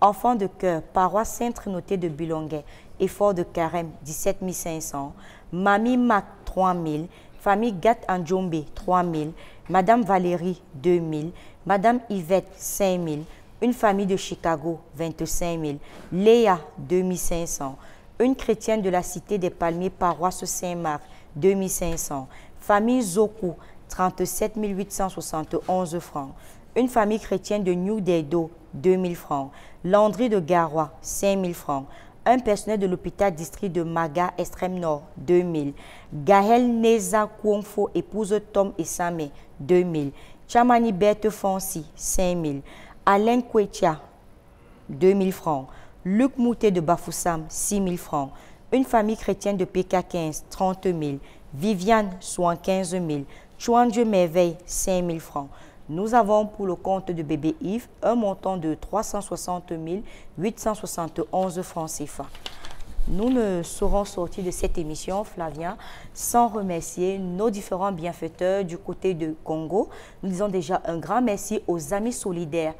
Enfant de cœur, paroisse Saint-Trinité de Bulonguet, effort de carême 17 500, Mamie Mac 3 000, famille Gat Andjombe 3 000, Madame Valérie 2 000, Madame Yvette 5 000, une famille de Chicago 25 000, Léa 2 500, une chrétienne de la cité des Palmiers, paroisse Saint-Marc 2 500, famille Zoku 37 871 francs, une famille chrétienne de New Dedo 2000 francs, Landry de Garoua 5000 francs, un personnel de l'hôpital district de Maga Extrême Nord 2000, Gaël Neza Kouonfo, épouse Tom et Samé 2000, Chamani Berthe Fonsi 5000, Alain Kwetia 2000 francs, Luc Moutet de Bafoussam 6000 francs, une famille chrétienne de PK15 30 000, Viviane Soin 15 000, Chouan Dieu Merveille 5 000 francs. Nous avons pour le compte de bébé Yves un montant de 360 871 francs CFA. Nous ne serons sortis de cette émission, Flavien, sans remercier nos différents bienfaiteurs du côté de Congo. Nous disons déjà un grand merci aux amis solidaires